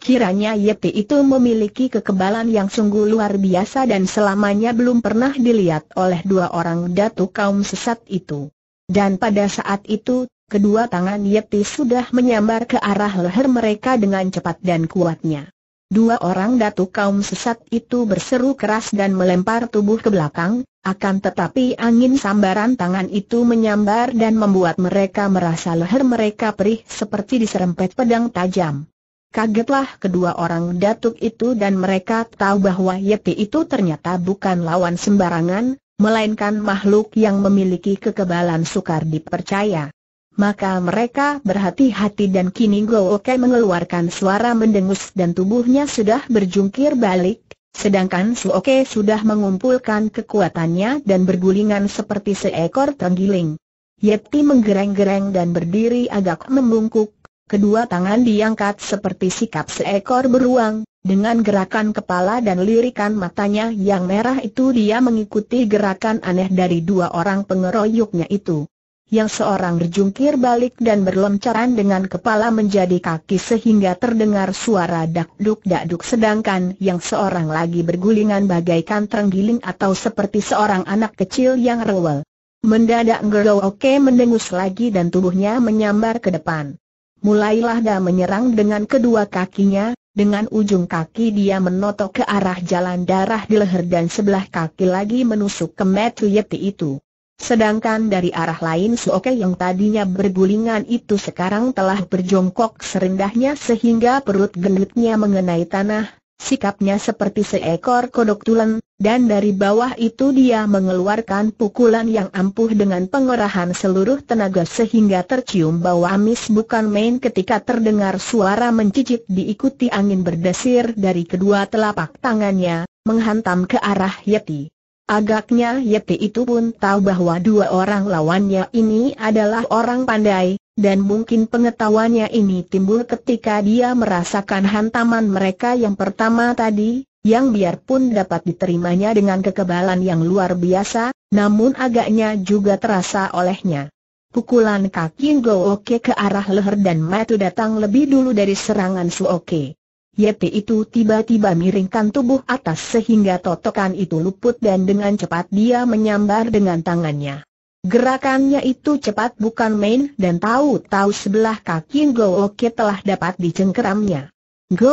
A: Kiranya Yeti itu memiliki kekebalan yang sungguh luar biasa dan selamanya belum pernah dilihat oleh dua orang datuk kaum sesat itu. Dan pada saat itu, kedua tangan Yeti sudah menyambar ke arah leher mereka dengan cepat dan kuatnya. Dua orang datuk kaum sesat itu berseru keras dan melempar tubuh ke belakang, akan tetapi angin sambaran tangan itu menyambar dan membuat mereka merasa leher mereka perih seperti diserempet pedang tajam. Kagetlah kedua orang datuk itu dan mereka tahu bahwa Yeti itu ternyata bukan lawan sembarangan, melainkan makhluk yang memiliki kekebalan sukar dipercaya. Maka mereka berhati-hati dan kini Oke mengeluarkan suara mendengus dan tubuhnya sudah berjungkir balik, sedangkan Suoke sudah mengumpulkan kekuatannya dan bergulingan seperti seekor tenggiling. Yeti menggereng-gereng dan berdiri agak membungkuk, kedua tangan diangkat seperti sikap seekor beruang, dengan gerakan kepala dan lirikan matanya yang merah itu dia mengikuti gerakan aneh dari dua orang pengeroyoknya itu. Yang seorang berjungkir balik dan berloncaran dengan kepala menjadi kaki sehingga terdengar suara dak-duk-dak-duk sedangkan yang seorang lagi bergulingan bagaikan terenggiling atau seperti seorang anak kecil yang rewel. Mendadak Oke mendengus lagi dan tubuhnya menyambar ke depan. Mulailah dia menyerang dengan kedua kakinya, dengan ujung kaki dia menotok ke arah jalan darah di leher dan sebelah kaki lagi menusuk ke metu Yeti itu. Sedangkan dari arah lain Suoke yang tadinya bergulingan itu sekarang telah berjongkok serendahnya sehingga perut gendutnya mengenai tanah, sikapnya seperti seekor kodok tulen, dan dari bawah itu dia mengeluarkan pukulan yang ampuh dengan pengerahan seluruh tenaga sehingga tercium bau amis bukan main ketika terdengar suara mencicit diikuti angin berdesir dari kedua telapak tangannya, menghantam ke arah Yeti. Agaknya Yeti itu pun tahu bahwa dua orang lawannya ini adalah orang pandai, dan mungkin pengetahuannya ini timbul ketika dia merasakan hantaman mereka yang pertama tadi, yang biarpun dapat diterimanya dengan kekebalan yang luar biasa, namun agaknya juga terasa olehnya. Pukulan kaki Oke ke arah leher dan matu datang lebih dulu dari serangan Suoke. Yeti itu tiba-tiba miringkan tubuh atas sehingga totokan itu luput dan dengan cepat dia menyambar dengan tangannya. Gerakannya itu cepat bukan main dan tahu-tahu sebelah kaki Oke telah dapat dicengkeramnya.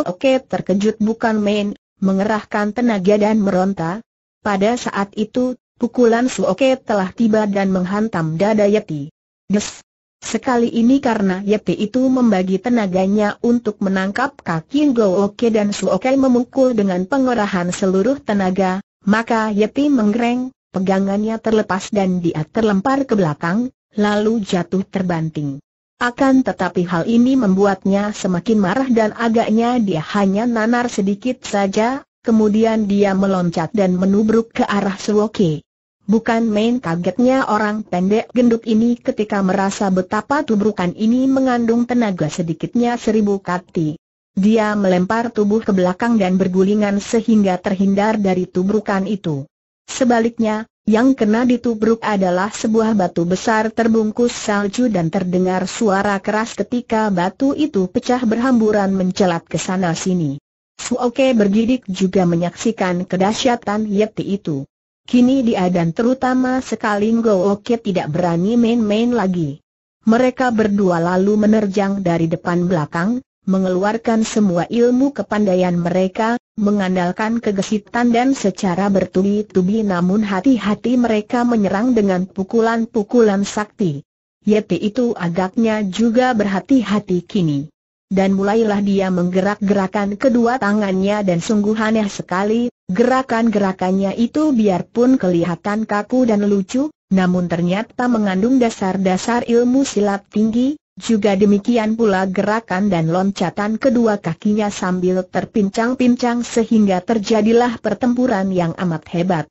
A: Oke terkejut bukan main, mengerahkan tenaga dan meronta. Pada saat itu, pukulan Suoke telah tiba dan menghantam dada Yeti. Des! Sekali ini karena Yeti itu membagi tenaganya untuk menangkap kaki Oke dan Suoke memukul dengan pengerahan seluruh tenaga, Maka Yeti menggereng, pegangannya terlepas dan dia terlempar ke belakang, lalu jatuh terbanting. Akan tetapi hal ini membuatnya semakin marah dan agaknya dia hanya nanar sedikit saja, kemudian dia meloncat dan menubruk ke arah Suoke. Bukan main kagetnya orang pendek gendut ini ketika merasa betapa tubrukan ini mengandung tenaga sedikitnya seribu kati. Dia melempar tubuh ke belakang dan bergulingan sehingga terhindar dari tubrukan itu. Sebaliknya, yang kena ditubruk adalah sebuah batu besar terbungkus salju dan terdengar suara keras ketika batu itu pecah berhamburan mencelat ke sana sini. Suoke bergidik juga menyaksikan kedahsyatan Yeti itu. Kini dia dan terutama sekali Oke tidak berani main-main lagi. Mereka berdua lalu menerjang dari depan belakang, mengeluarkan semua ilmu kepandaian mereka, mengandalkan kegesitan dan secara bertubi-tubi namun hati-hati mereka menyerang dengan pukulan-pukulan sakti. Yeti itu agaknya juga berhati-hati kini. Dan mulailah dia menggerak-gerakan kedua tangannya dan sungguh aneh sekali, gerakan-gerakannya itu biarpun kelihatan kaku dan lucu, namun ternyata mengandung dasar-dasar ilmu silat tinggi, juga demikian pula gerakan dan loncatan kedua kakinya sambil terpincang-pincang sehingga terjadilah pertempuran yang amat hebat.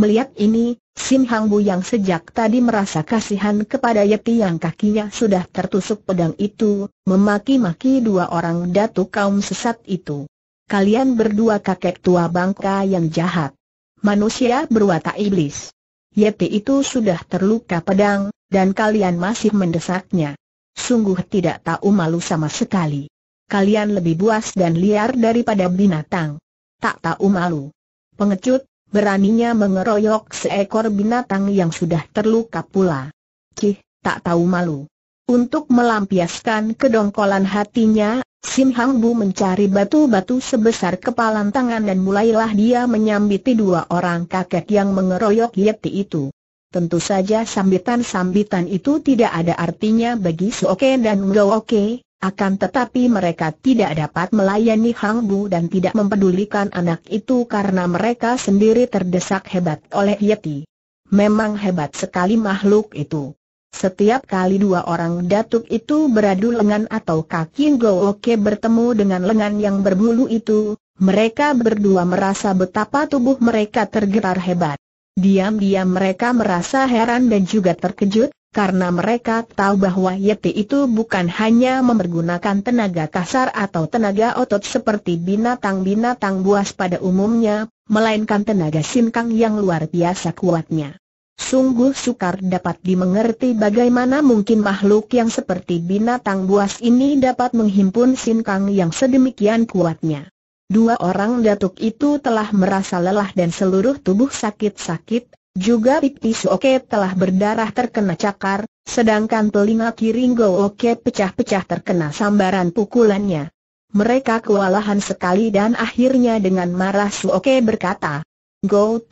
A: Melihat ini, Sim Hang Bu yang sejak tadi merasa kasihan kepada Yeti yang kakinya sudah tertusuk pedang itu, memaki-maki dua orang datuk kaum sesat itu. Kalian berdua kakek tua bangka yang jahat. Manusia berwatak iblis. Yeti itu sudah terluka pedang, dan kalian masih mendesaknya sungguh tidak tahu malu sama sekali. Kalian lebih buas dan liar daripada binatang. Tak tahu malu. Pengecut, beraninya mengeroyok seekor binatang yang sudah terluka pula. Cih, tak tahu malu. Untuk melampiaskan kedongkolan hatinya, Sim Hang Bu mencari batu-batu sebesar kepalan tangan dan mulailah dia menyambiti dua orang kakek yang mengeroyok Yeti itu. Tentu saja sambitan-sambitan itu tidak ada artinya bagi Suoke dan Oke, akan tetapi mereka tidak dapat melayani Hang Bu dan tidak mempedulikan anak itu karena mereka sendiri terdesak hebat oleh Yeti. Memang hebat sekali makhluk itu. Setiap kali dua orang datuk itu beradu lengan atau kaki Oke bertemu dengan lengan yang berbulu itu, mereka berdua merasa betapa tubuh mereka tergerak hebat. Diam-diam mereka merasa heran dan juga terkejut, karena mereka tahu bahwa Yeti itu bukan hanya mempergunakan tenaga kasar atau tenaga otot seperti binatang-binatang buas pada umumnya, melainkan tenaga sinkang yang luar biasa kuatnya. Sungguh sukar dapat dimengerti bagaimana mungkin makhluk yang seperti binatang buas ini dapat menghimpun sinkang yang sedemikian kuatnya. Dua orang datuk itu telah merasa lelah dan seluruh tubuh sakit-sakit, juga pipi Oke telah berdarah terkena cakar, sedangkan telinga kiri Oke pecah-pecah terkena sambaran pukulannya. Mereka kewalahan sekali dan akhirnya dengan marah Oke berkata, Go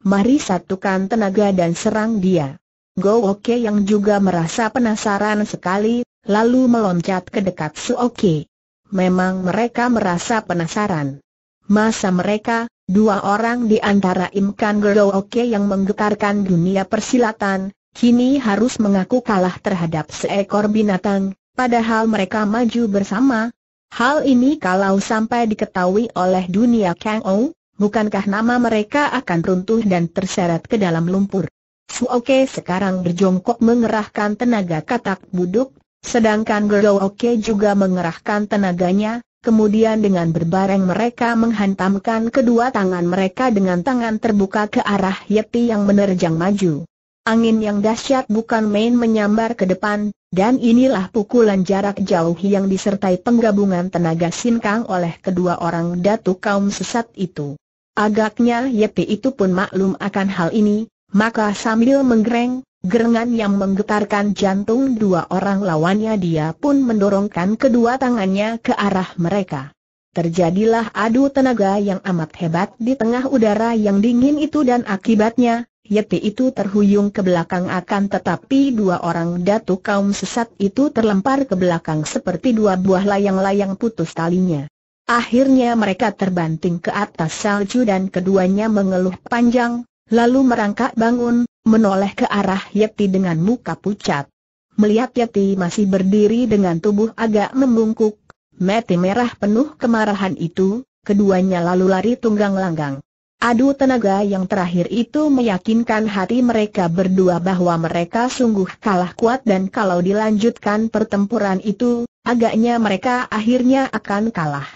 A: mari satukan tenaga dan serang dia. Go Oke yang juga merasa penasaran sekali, lalu meloncat ke dekat Oke. Memang mereka merasa penasaran. Masa mereka, dua orang di antara Im Kan Oke yang menggetarkan dunia persilatan, kini harus mengaku kalah terhadap seekor binatang, padahal mereka maju bersama. Hal ini kalau sampai diketahui oleh dunia Kang Ou, bukankah nama mereka akan runtuh dan terseret ke dalam lumpur? Suoke sekarang berjongkok mengerahkan tenaga katak buduk, Sedangkan Gero Oke juga mengerahkan tenaganya, kemudian dengan berbareng mereka menghantamkan kedua tangan mereka dengan tangan terbuka ke arah Yeti yang menerjang maju. Angin yang dahsyat bukan main menyambar ke depan, dan inilah pukulan jarak jauh yang disertai penggabungan tenaga sinkang oleh kedua orang datuk kaum sesat itu. Agaknya Yeti itu pun maklum akan hal ini, maka sambil menggereng, Gerengan yang menggetarkan jantung dua orang lawannya dia pun mendorongkan kedua tangannya ke arah mereka. Terjadilah adu tenaga yang amat hebat di tengah udara yang dingin itu dan akibatnya, Yeti itu terhuyung ke belakang akan tetapi dua orang datuk kaum sesat itu terlempar ke belakang seperti dua buah layang-layang putus talinya. Akhirnya mereka terbanting ke atas salju dan keduanya mengeluh panjang, lalu merangkak bangun, menoleh ke arah Yeti dengan muka pucat. Melihat Yeti masih berdiri dengan tubuh agak membungkuk, mati merah penuh kemarahan itu, keduanya lalu lari tunggang langgang. Adu tenaga yang terakhir itu meyakinkan hati mereka berdua bahwa mereka sungguh kalah kuat dan kalau dilanjutkan pertempuran itu, agaknya mereka akhirnya akan kalah.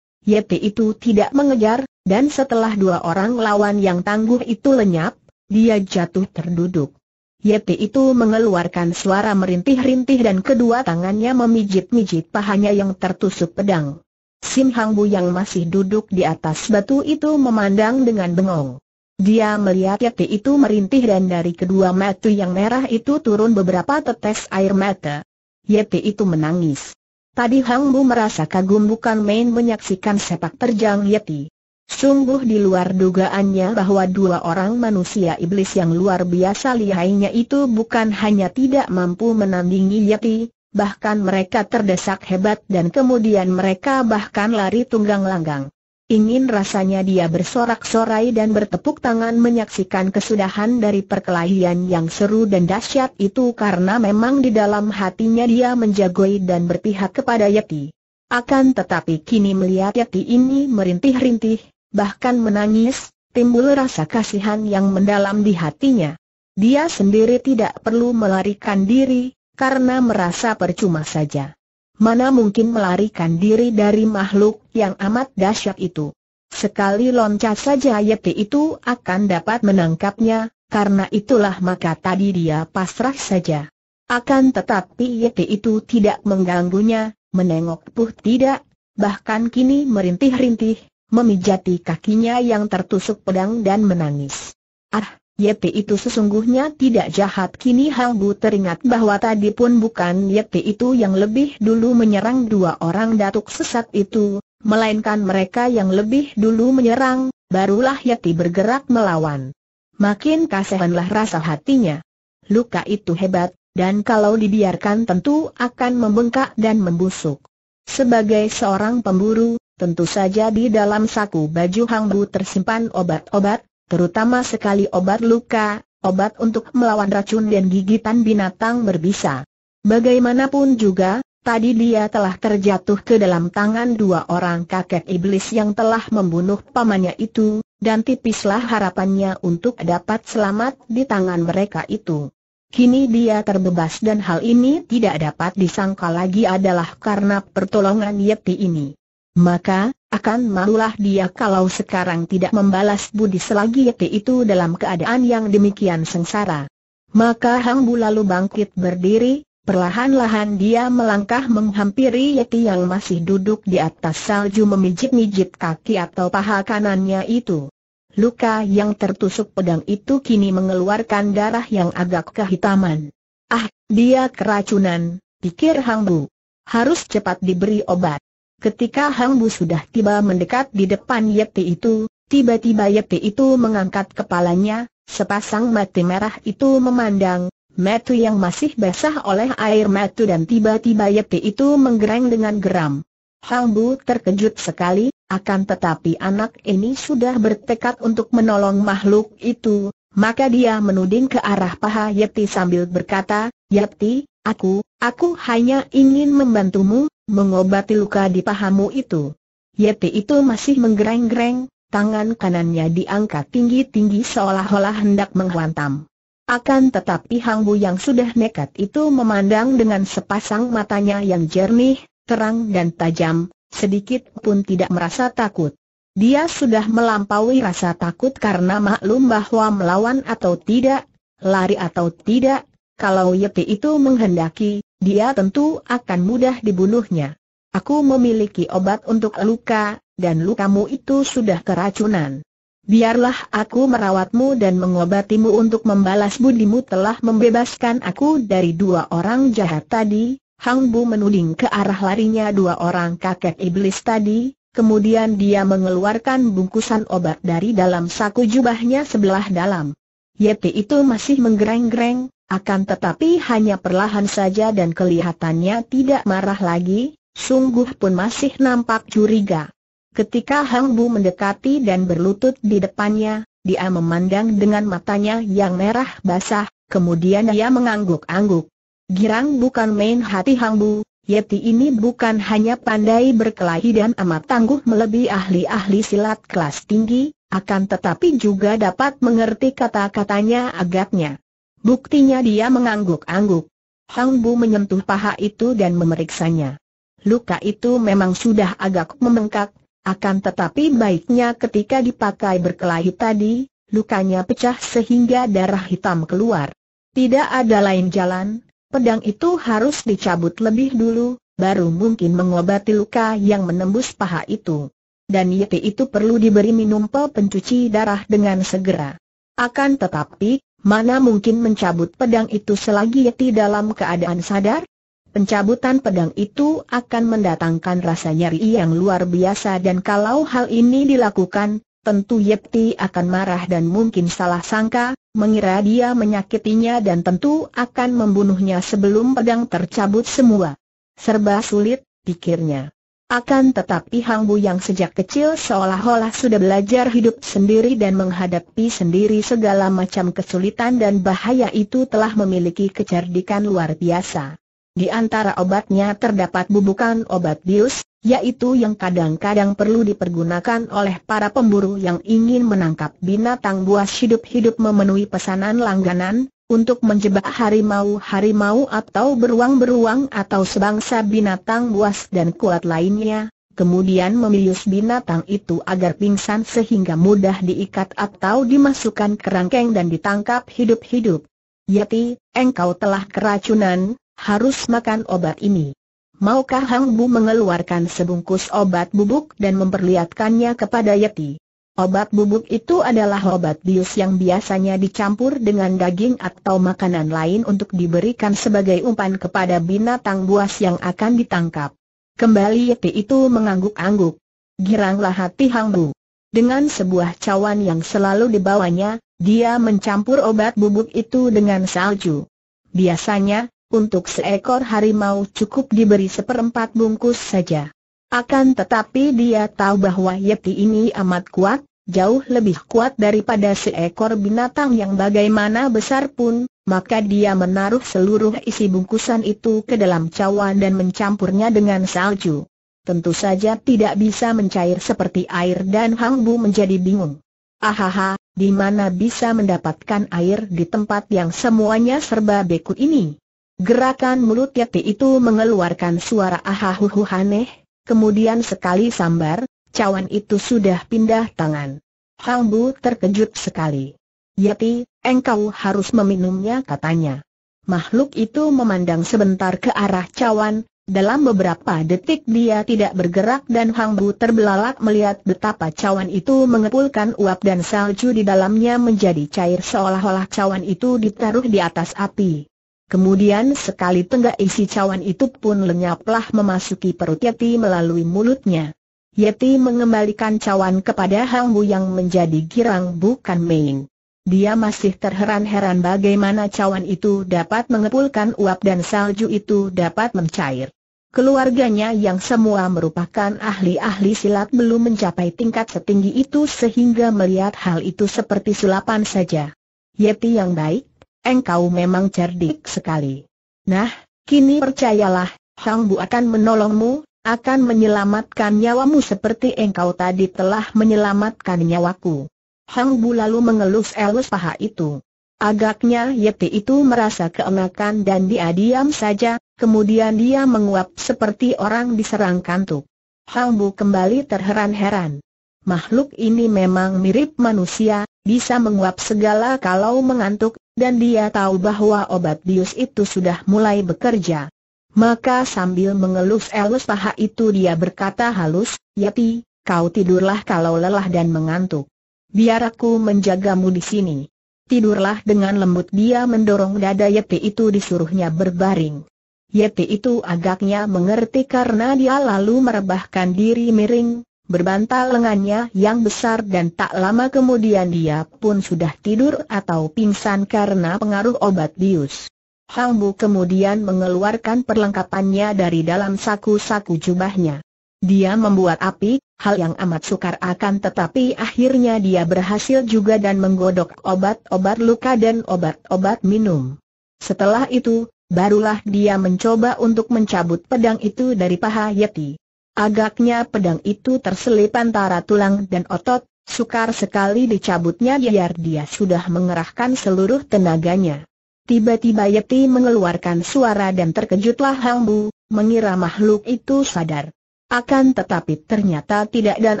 A: Yeti itu tidak mengejar, dan setelah dua orang lawan yang tangguh itu lenyap, dia jatuh terduduk. Yeti itu mengeluarkan suara merintih-rintih dan kedua tangannya memijit-mijit pahanya yang tertusuk pedang. Sim Hang Bu yang masih duduk di atas batu itu memandang dengan bengong. Dia melihat Yeti itu merintih dan dari kedua mata yang merah itu turun beberapa tetes air mata. Yeti itu menangis. Tadi Hang Bu merasa kagum bukan main menyaksikan sepak terjang Yeti. Sungguh di luar dugaannya bahwa dua orang manusia iblis yang luar biasa lihainya itu bukan hanya tidak mampu menandingi Yeti, bahkan mereka terdesak hebat dan kemudian mereka bahkan lari tunggang langgang. Ingin rasanya dia bersorak-sorai dan bertepuk tangan menyaksikan kesudahan dari perkelahian yang seru dan dahsyat itu karena memang di dalam hatinya dia menjagoi dan berpihak kepada Yeti. Akan tetapi kini melihat Yeti ini merintih-rintih, bahkan menangis, timbul rasa kasihan yang mendalam di hatinya. Dia sendiri tidak perlu melarikan diri, karena merasa percuma saja. Mana mungkin melarikan diri dari makhluk yang amat dahsyat itu. Sekali loncat saja Yeti itu akan dapat menangkapnya, karena itulah maka tadi dia pasrah saja. Akan tetapi Yeti itu tidak mengganggunya, menengok puh tidak, bahkan kini merintih-rintih, memijati kakinya yang tertusuk pedang dan menangis. Ah, Yeti itu sesungguhnya tidak jahat kini Hang Bu teringat bahwa tadi pun bukan Yeti itu yang lebih dulu menyerang dua orang datuk sesat itu, melainkan mereka yang lebih dulu menyerang, barulah Yeti bergerak melawan. Makin kasihanlah rasa hatinya. Luka itu hebat, dan kalau dibiarkan tentu akan membengkak dan membusuk. Sebagai seorang pemburu, tentu saja di dalam saku baju Hang Bu tersimpan obat-obat, terutama sekali obat luka, obat untuk melawan racun dan gigitan binatang berbisa. Bagaimanapun juga, tadi dia telah terjatuh ke dalam tangan dua orang kakek iblis yang telah membunuh pamannya itu, dan tipislah harapannya untuk dapat selamat di tangan mereka itu. Kini dia terbebas dan hal ini tidak dapat disangka lagi adalah karena pertolongan Yeti ini. Maka, akan malulah dia kalau sekarang tidak membalas budi selagi Yeti itu dalam keadaan yang demikian sengsara. Maka Hang Bu lalu bangkit berdiri, perlahan-lahan dia melangkah menghampiri Yeti yang masih duduk di atas salju memijit-mijit kaki atau paha kanannya itu. Luka yang tertusuk pedang itu kini mengeluarkan darah yang agak kehitaman. Ah, dia keracunan, pikir Hang Bu. Harus cepat diberi obat. Ketika Hang Bu sudah tiba mendekat di depan Yeti itu, tiba-tiba Yeti itu mengangkat kepalanya, sepasang mata merah itu memandang, mata yang masih basah oleh air mata dan tiba-tiba Yeti itu menggereng dengan geram. Hang Bu terkejut sekali, akan tetapi anak ini sudah bertekad untuk menolong makhluk itu, maka dia menuding ke arah paha Yeti sambil berkata, Yeti, aku, aku hanya ingin membantumu, mengobati luka di pahamu itu. Yeti itu masih menggereng-gereng, tangan kanannya diangkat tinggi-tinggi seolah-olah hendak menghantam. Akan tetapi Hang Bu yang sudah nekat itu memandang dengan sepasang matanya yang jernih, terang dan tajam, sedikit pun tidak merasa takut. Dia sudah melampaui rasa takut karena maklum bahwa melawan atau tidak, lari atau tidak, kalau Yeti itu menghendaki, dia tentu akan mudah dibunuhnya. Aku memiliki obat untuk luka, dan lukamu itu sudah keracunan. Biarlah aku merawatmu dan mengobatimu untuk membalas budimu telah membebaskan aku dari dua orang jahat tadi. Hang Bu menuding ke arah larinya dua orang kakek iblis tadi, kemudian dia mengeluarkan bungkusan obat dari dalam saku jubahnya sebelah dalam. Yeti itu masih menggereng-gereng, akan tetapi hanya perlahan saja dan kelihatannya tidak marah lagi, sungguh pun masih nampak curiga. Ketika Hang Bu mendekati dan berlutut di depannya, dia memandang dengan matanya yang merah basah, kemudian dia mengangguk-angguk. Girang bukan main hati Hang Bu, Yeti ini bukan hanya pandai berkelahi dan amat tangguh melebihi ahli-ahli silat kelas tinggi, akan tetapi juga dapat mengerti kata-katanya agaknya. Buktinya dia mengangguk-angguk. Hang Bu menyentuh paha itu dan memeriksanya. Luka itu memang sudah agak membengkak, akan tetapi baiknya ketika dipakai berkelahi tadi, lukanya pecah sehingga darah hitam keluar. Tidak ada lain jalan, pedang itu harus dicabut lebih dulu, baru mungkin mengobati luka yang menembus paha itu. Dan Yeti itu perlu diberi minum pel pencuci darah dengan segera. Akan tetapi, mana mungkin mencabut pedang itu selagi Yeti dalam keadaan sadar? Pencabutan pedang itu akan mendatangkan rasa nyeri yang luar biasa dan kalau hal ini dilakukan, tentu Yepti akan marah dan mungkin salah sangka, mengira dia menyakitinya dan tentu akan membunuhnya sebelum pedang tercabut semua. Serba sulit, pikirnya. Akan tetapi Hang Bu yang sejak kecil seolah-olah sudah belajar hidup sendiri dan menghadapi sendiri segala macam kesulitan dan bahaya itu telah memiliki kecerdikan luar biasa. Di antara obatnya terdapat bubukan obat bius, yaitu yang kadang-kadang perlu dipergunakan oleh para pemburu yang ingin menangkap binatang buas hidup-hidup memenuhi pesanan langganan, untuk menjebak harimau-harimau atau beruang-beruang atau sebangsa binatang buas dan kuat lainnya, kemudian membius binatang itu agar pingsan sehingga mudah diikat atau dimasukkan ke rangkeng dan ditangkap hidup-hidup. Yati, engkau telah keracunan, harus makan obat ini. Maukah Hang Bu mengeluarkan sebungkus obat bubuk dan memperlihatkannya kepada Yeti? Obat bubuk itu adalah obat bius yang biasanya dicampur dengan daging atau makanan lain untuk diberikan sebagai umpan kepada binatang buas yang akan ditangkap. Kembali Yeti itu mengangguk-angguk. Giranglah hati Hang Bu. Dengan sebuah cawan yang selalu dibawanya, dia mencampur obat bubuk itu dengan salju. Biasanya, untuk seekor harimau cukup diberi seperempat bungkus saja. Akan tetapi dia tahu bahwa Yeti ini amat kuat, jauh lebih kuat daripada seekor binatang yang bagaimana besar pun, maka dia menaruh seluruh isi bungkusan itu ke dalam cawan dan mencampurnya dengan salju. Tentu saja tidak bisa mencair seperti air dan Hang Bu menjadi bingung. Ahaha, di mana bisa mendapatkan air di tempat yang semuanya serba beku ini? Gerakan mulut Yati itu mengeluarkan suara ahahuhu aneh, kemudian sekali sambar, cawan itu sudah pindah tangan. Hang Bu terkejut sekali. Yati, engkau harus meminumnya katanya. Makhluk itu memandang sebentar ke arah cawan, dalam beberapa detik dia tidak bergerak dan Hang Bu terbelalak melihat betapa cawan itu mengepulkan uap dan salju di dalamnya menjadi cair seolah-olah cawan itu ditaruh di atas api. Kemudian sekali tenggak isi cawan itu pun lenyaplah memasuki perut Yeti melalui mulutnya. Yeti mengembalikan cawan kepada Hang Bu yang menjadi girang bukan main. Dia masih terheran-heran bagaimana cawan itu dapat mengepulkan uap dan salju itu dapat mencair. Keluarganya yang semua merupakan ahli-ahli silat belum mencapai tingkat setinggi itu sehingga melihat hal itu seperti sulapan saja. Yeti yang baik, engkau memang cerdik sekali. Nah, kini percayalah, Hang Bu akan menolongmu, akan menyelamatkan nyawamu seperti engkau tadi telah menyelamatkan nyawaku. Hang Bu lalu mengelus-elus paha itu. Agaknya Yeti itu merasa keenakan dan dia diam saja, kemudian dia menguap seperti orang diserang kantuk. Hang Bu kembali terheran-heran. Makhluk ini memang mirip manusia, bisa menguap segala kalau mengantuk, dan dia tahu bahwa obat bius itu sudah mulai bekerja. Maka sambil mengelus-elus paha itu dia berkata halus, Yati, kau tidurlah kalau lelah dan mengantuk. Biar aku menjagamu di sini. Tidurlah dengan lembut dia mendorong dada Yeti itu disuruhnya berbaring. Yeti itu agaknya mengerti karena dia lalu merebahkan diri miring, berbantal lengannya yang besar dan tak lama kemudian dia pun sudah tidur atau pingsan karena pengaruh obat bius. Hang Bu kemudian mengeluarkan perlengkapannya dari dalam saku-saku jubahnya. Dia membuat api, hal yang amat sukar akan tetapi akhirnya dia berhasil juga dan menggodok obat-obat luka dan obat-obat minum. Setelah itu, barulah dia mencoba untuk mencabut pedang itu dari paha Yeti. Agaknya pedang itu terselip antara tulang dan otot, sukar sekali dicabutnya biar dia sudah mengerahkan seluruh tenaganya. Tiba-tiba Yeti mengeluarkan suara dan terkejutlah Hang Bu, mengira makhluk itu sadar. Akan tetapi ternyata tidak dan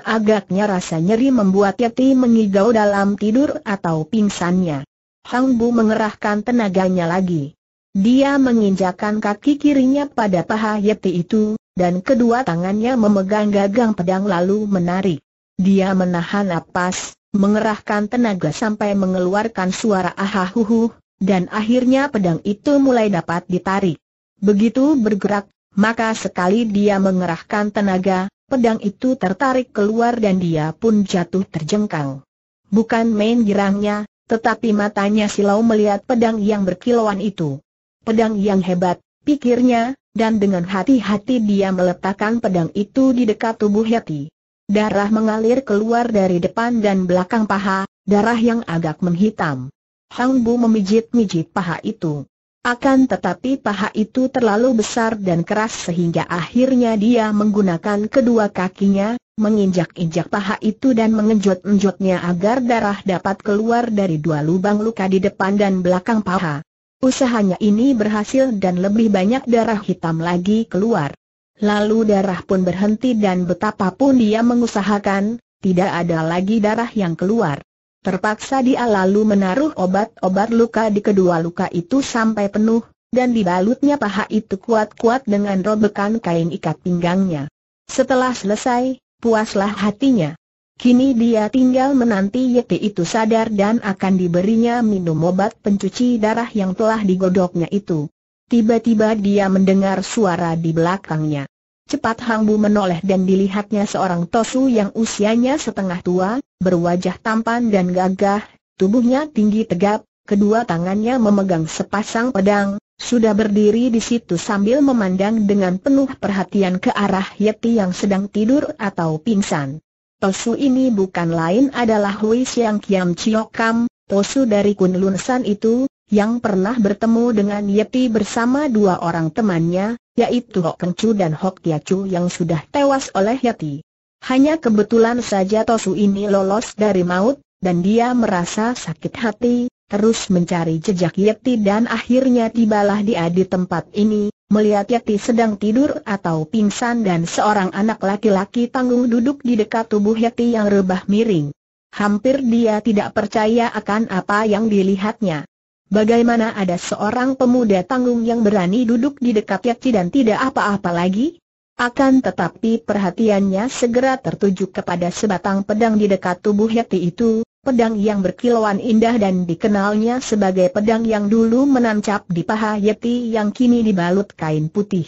A: agaknya rasa nyeri membuat Yeti mengigau dalam tidur atau pingsannya. Hang Bu mengerahkan tenaganya lagi. Dia menginjakan kaki kirinya pada paha Yeti itu, dan kedua tangannya memegang gagang pedang lalu menarik. Dia menahan napas, mengerahkan tenaga sampai mengeluarkan suara ahahuhu, dan akhirnya pedang itu mulai dapat ditarik. Begitu bergerak, maka sekali dia mengerahkan tenaga, pedang itu tertarik keluar dan dia pun jatuh terjengkang. Bukan main girangnya, tetapi matanya silau melihat pedang yang berkilauan itu. Pedang yang hebat, pikirnya, dan dengan hati-hati dia meletakkan pedang itu di dekat tubuh Hati. Darah mengalir keluar dari depan dan belakang paha, darah yang agak menghitam. Hang Bu memijit-mijit paha itu. Akan tetapi paha itu terlalu besar dan keras sehingga akhirnya dia menggunakan kedua kakinya, menginjak-injak paha itu dan mengenjot-enjotnya agar darah dapat keluar dari dua lubang luka di depan dan belakang paha. Usahanya ini berhasil dan lebih banyak darah hitam lagi keluar. Lalu darah pun berhenti dan betapapun dia mengusahakan, tidak ada lagi darah yang keluar. Terpaksa dia lalu menaruh obat-obat luka di kedua luka itu sampai penuh, dan dibalutnya paha itu kuat-kuat dengan robekan kain ikat pinggangnya. Setelah selesai, puaslah hatinya. Kini dia tinggal menanti Yeti itu sadar dan akan diberinya minum obat pencuci darah yang telah digodoknya itu. Tiba-tiba dia mendengar suara di belakangnya. Cepat Hang Bu menoleh dan dilihatnya seorang tosu yang usianya setengah tua, berwajah tampan dan gagah, tubuhnya tinggi tegap, kedua tangannya memegang sepasang pedang, sudah berdiri di situ sambil memandang dengan penuh perhatian ke arah Yeti yang sedang tidur atau pingsan. Tosu ini bukan lain adalah Hui Siang Kiam Chiokam, Tosu dari Kunlun San itu, yang pernah bertemu dengan Yeti bersama dua orang temannya, yaitu Hok Kengcu dan Hok Tiacu yang sudah tewas oleh Yati. Hanya kebetulan saja Tosu ini lolos dari maut, dan dia merasa sakit hati, terus mencari jejak Yeti dan akhirnya tibalah dia di tempat ini, melihat Yeti sedang tidur atau pingsan dan seorang anak laki-laki tanggung duduk di dekat tubuh Yeti yang rebah miring. Hampir dia tidak percaya akan apa yang dilihatnya. Bagaimana ada seorang pemuda tanggung yang berani duduk di dekat Yati dan tidak apa-apa lagi? Akan tetapi perhatiannya segera tertuju kepada sebatang pedang di dekat tubuh Yati itu, pedang yang berkilauan indah dan dikenalnya sebagai pedang yang dulu menancap di paha Yeti yang kini dibalut kain putih.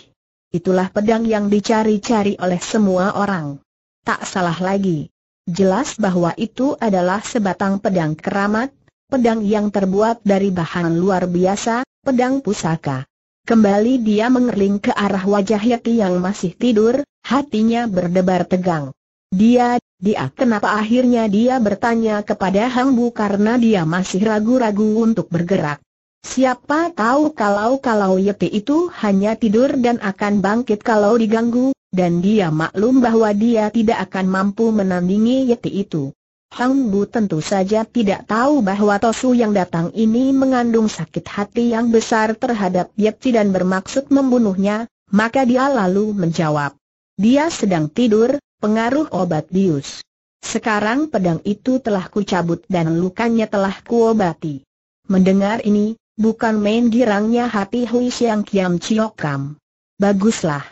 A: Itulah pedang yang dicari-cari oleh semua orang. Tak salah lagi. Jelas bahwa itu adalah sebatang pedang keramat, pedang yang terbuat dari bahan luar biasa, pedang pusaka. Kembali dia mengerling ke arah wajah Yati yang masih tidur, hatinya berdebar tegang. Dia, dia kenapa akhirnya dia bertanya kepada Hang Bu karena dia masih ragu-ragu untuk bergerak. Siapa tahu kalau-kalau Yeti itu hanya tidur dan akan bangkit kalau diganggu, dan dia maklum bahwa dia tidak akan mampu menandingi Yeti itu. Hang Bu tentu saja tidak tahu bahwa Tosu yang datang ini mengandung sakit hati yang besar terhadap Yeti dan bermaksud membunuhnya, maka dia lalu menjawab. Dia sedang tidur, pengaruh obat bius. Sekarang pedang itu telah kucabut dan lukanya telah kuobati. Mendengar ini, bukan main girangnya hati Hui Siang Kiam Ciokam. Baguslah.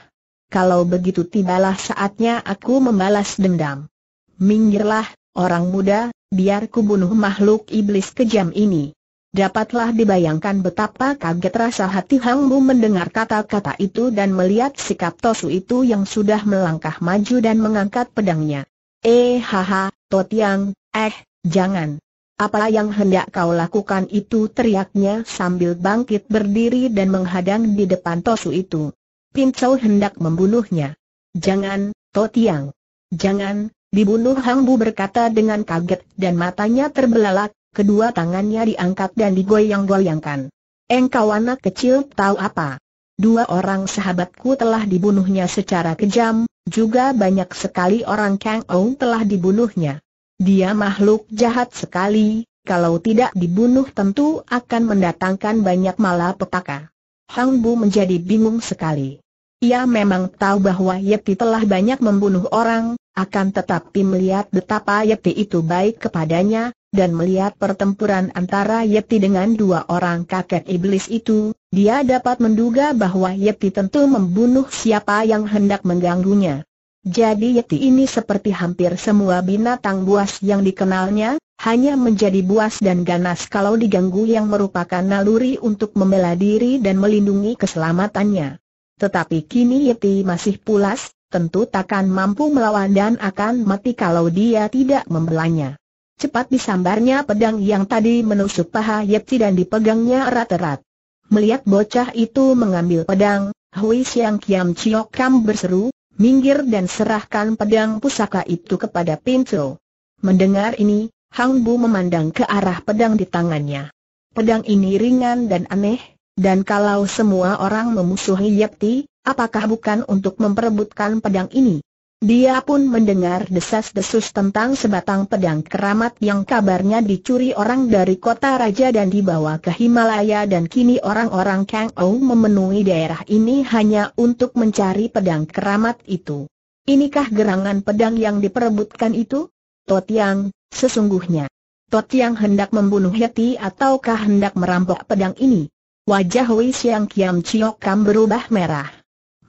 A: Kalau begitu tibalah saatnya aku membalas dendam. Minggirlah, Orang muda, biar ku bunuh makhluk iblis kejam ini. Dapatlah dibayangkan betapa kaget rasa hati Hang Bu mendengar kata-kata itu dan melihat sikap Tosu itu yang sudah melangkah maju dan mengangkat pedangnya. Eh haha, Totiang, eh, jangan. Apa yang hendak kau lakukan itu teriaknya sambil bangkit berdiri dan menghadang di depan Tosu itu. Pincau hendak membunuhnya. Jangan, Totiang. Jangan, dibunuh Hang Bu berkata dengan kaget dan matanya terbelalak, kedua tangannya diangkat dan digoyang-goyangkan. Engkau anak kecil tahu apa? Dua orang sahabatku telah dibunuhnya secara kejam, juga banyak sekali orang Kang Ou telah dibunuhnya. Dia makhluk jahat sekali, kalau tidak dibunuh tentu akan mendatangkan banyak malapetaka. Hang Bu menjadi bingung sekali. Ia memang tahu bahwa Yeti telah banyak membunuh orang, akan tetapi melihat betapa Yeti itu baik kepadanya, dan melihat pertempuran antara Yeti dengan dua orang kakek iblis itu, dia dapat menduga bahwa Yeti tentu membunuh siapa yang hendak mengganggunya. Jadi Yeti ini seperti hampir semua binatang buas yang dikenalnya, hanya menjadi buas dan ganas kalau diganggu yang merupakan naluri untuk membela diri dan melindungi keselamatannya. Tetapi kini Yeti masih pulas, tentu takkan mampu melawan dan akan mati kalau dia tidak membelanya. Cepat disambarnya pedang yang tadi menusuk paha Yeti dan dipegangnya erat-erat. Melihat bocah itu mengambil pedang, Hui Siang Kiam Chiok Kam berseru, minggir dan serahkan pedang pusaka itu kepada Pinto. Mendengar ini, Hang Bu memandang ke arah pedang di tangannya. Pedang ini ringan dan aneh, dan kalau semua orang memusuhi Yeti, apakah bukan untuk memperebutkan pedang ini? Dia pun mendengar desas-desus tentang sebatang pedang keramat yang kabarnya dicuri orang dari kota raja dan dibawa ke Himalaya dan kini orang-orang Kang Ou memenuhi daerah ini hanya untuk mencari pedang keramat itu. Inikah gerangan pedang yang diperebutkan itu? Totiang, sesungguhnya. Totiang hendak membunuh Heti ataukah hendak merampok pedang ini? Wajah Wei Siang Kiam Chiok Kam berubah merah.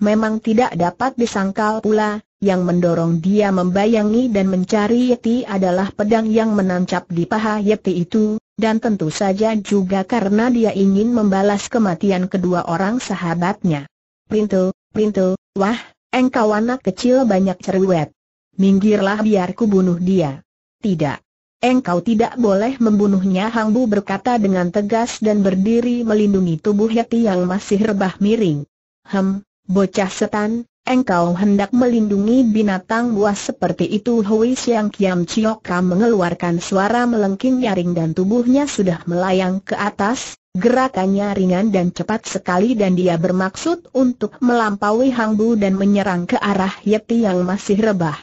A: Memang tidak dapat disangkal pula, yang mendorong dia membayangi dan mencari Yeti adalah pedang yang menancap di paha Yeti itu, dan tentu saja juga karena dia ingin membalas kematian kedua orang sahabatnya. Printo, Printo, wah, engkau anak kecil banyak cerewet. Minggirlah biar ku bunuh dia. Tidak. Engkau tidak boleh membunuhnya Hang Bu berkata dengan tegas dan berdiri melindungi tubuh Yeti yang masih rebah miring. Hem, bocah setan, engkau hendak melindungi binatang buas seperti itu Hui Siang Kiam Chiok Kam mengeluarkan suara melengking nyaring dan tubuhnya sudah melayang ke atas, gerakannya ringan dan cepat sekali dan dia bermaksud untuk melampaui Hang Bu dan menyerang ke arah Yeti yang masih rebah.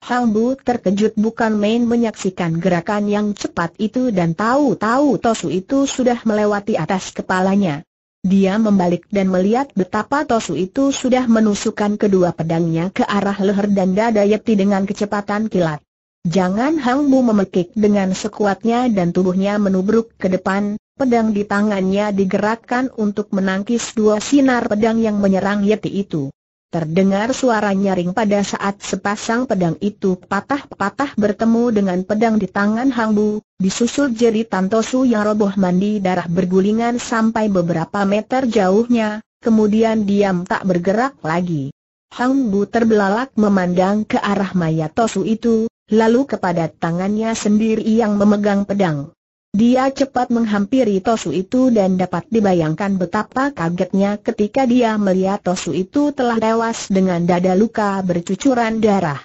A: Hang Bu terkejut bukan main menyaksikan gerakan yang cepat itu dan tahu-tahu Tosu itu sudah melewati atas kepalanya. Dia membalik dan melihat betapa Tosu itu sudah menusukkan kedua pedangnya ke arah leher dan dada Yeti dengan kecepatan kilat. Jangan Hang Bu memekik dengan sekuatnya dan tubuhnya menubruk ke depan, pedang di tangannya digerakkan untuk menangkis dua sinar pedang yang menyerang Yeti itu. Terdengar suara nyaring pada saat sepasang pedang itu patah-patah bertemu dengan pedang di tangan Hang Bu, disusul jeritan Tosu yang roboh mandi darah bergulingan sampai beberapa meter jauhnya, kemudian diam tak bergerak lagi. Hang Bu terbelalak memandang ke arah mayat Tosu itu, lalu kepada tangannya sendiri yang memegang pedang. Dia cepat menghampiri Tosu itu dan dapat dibayangkan betapa kagetnya ketika dia melihat Tosu itu telah tewas dengan dada luka bercucuran darah.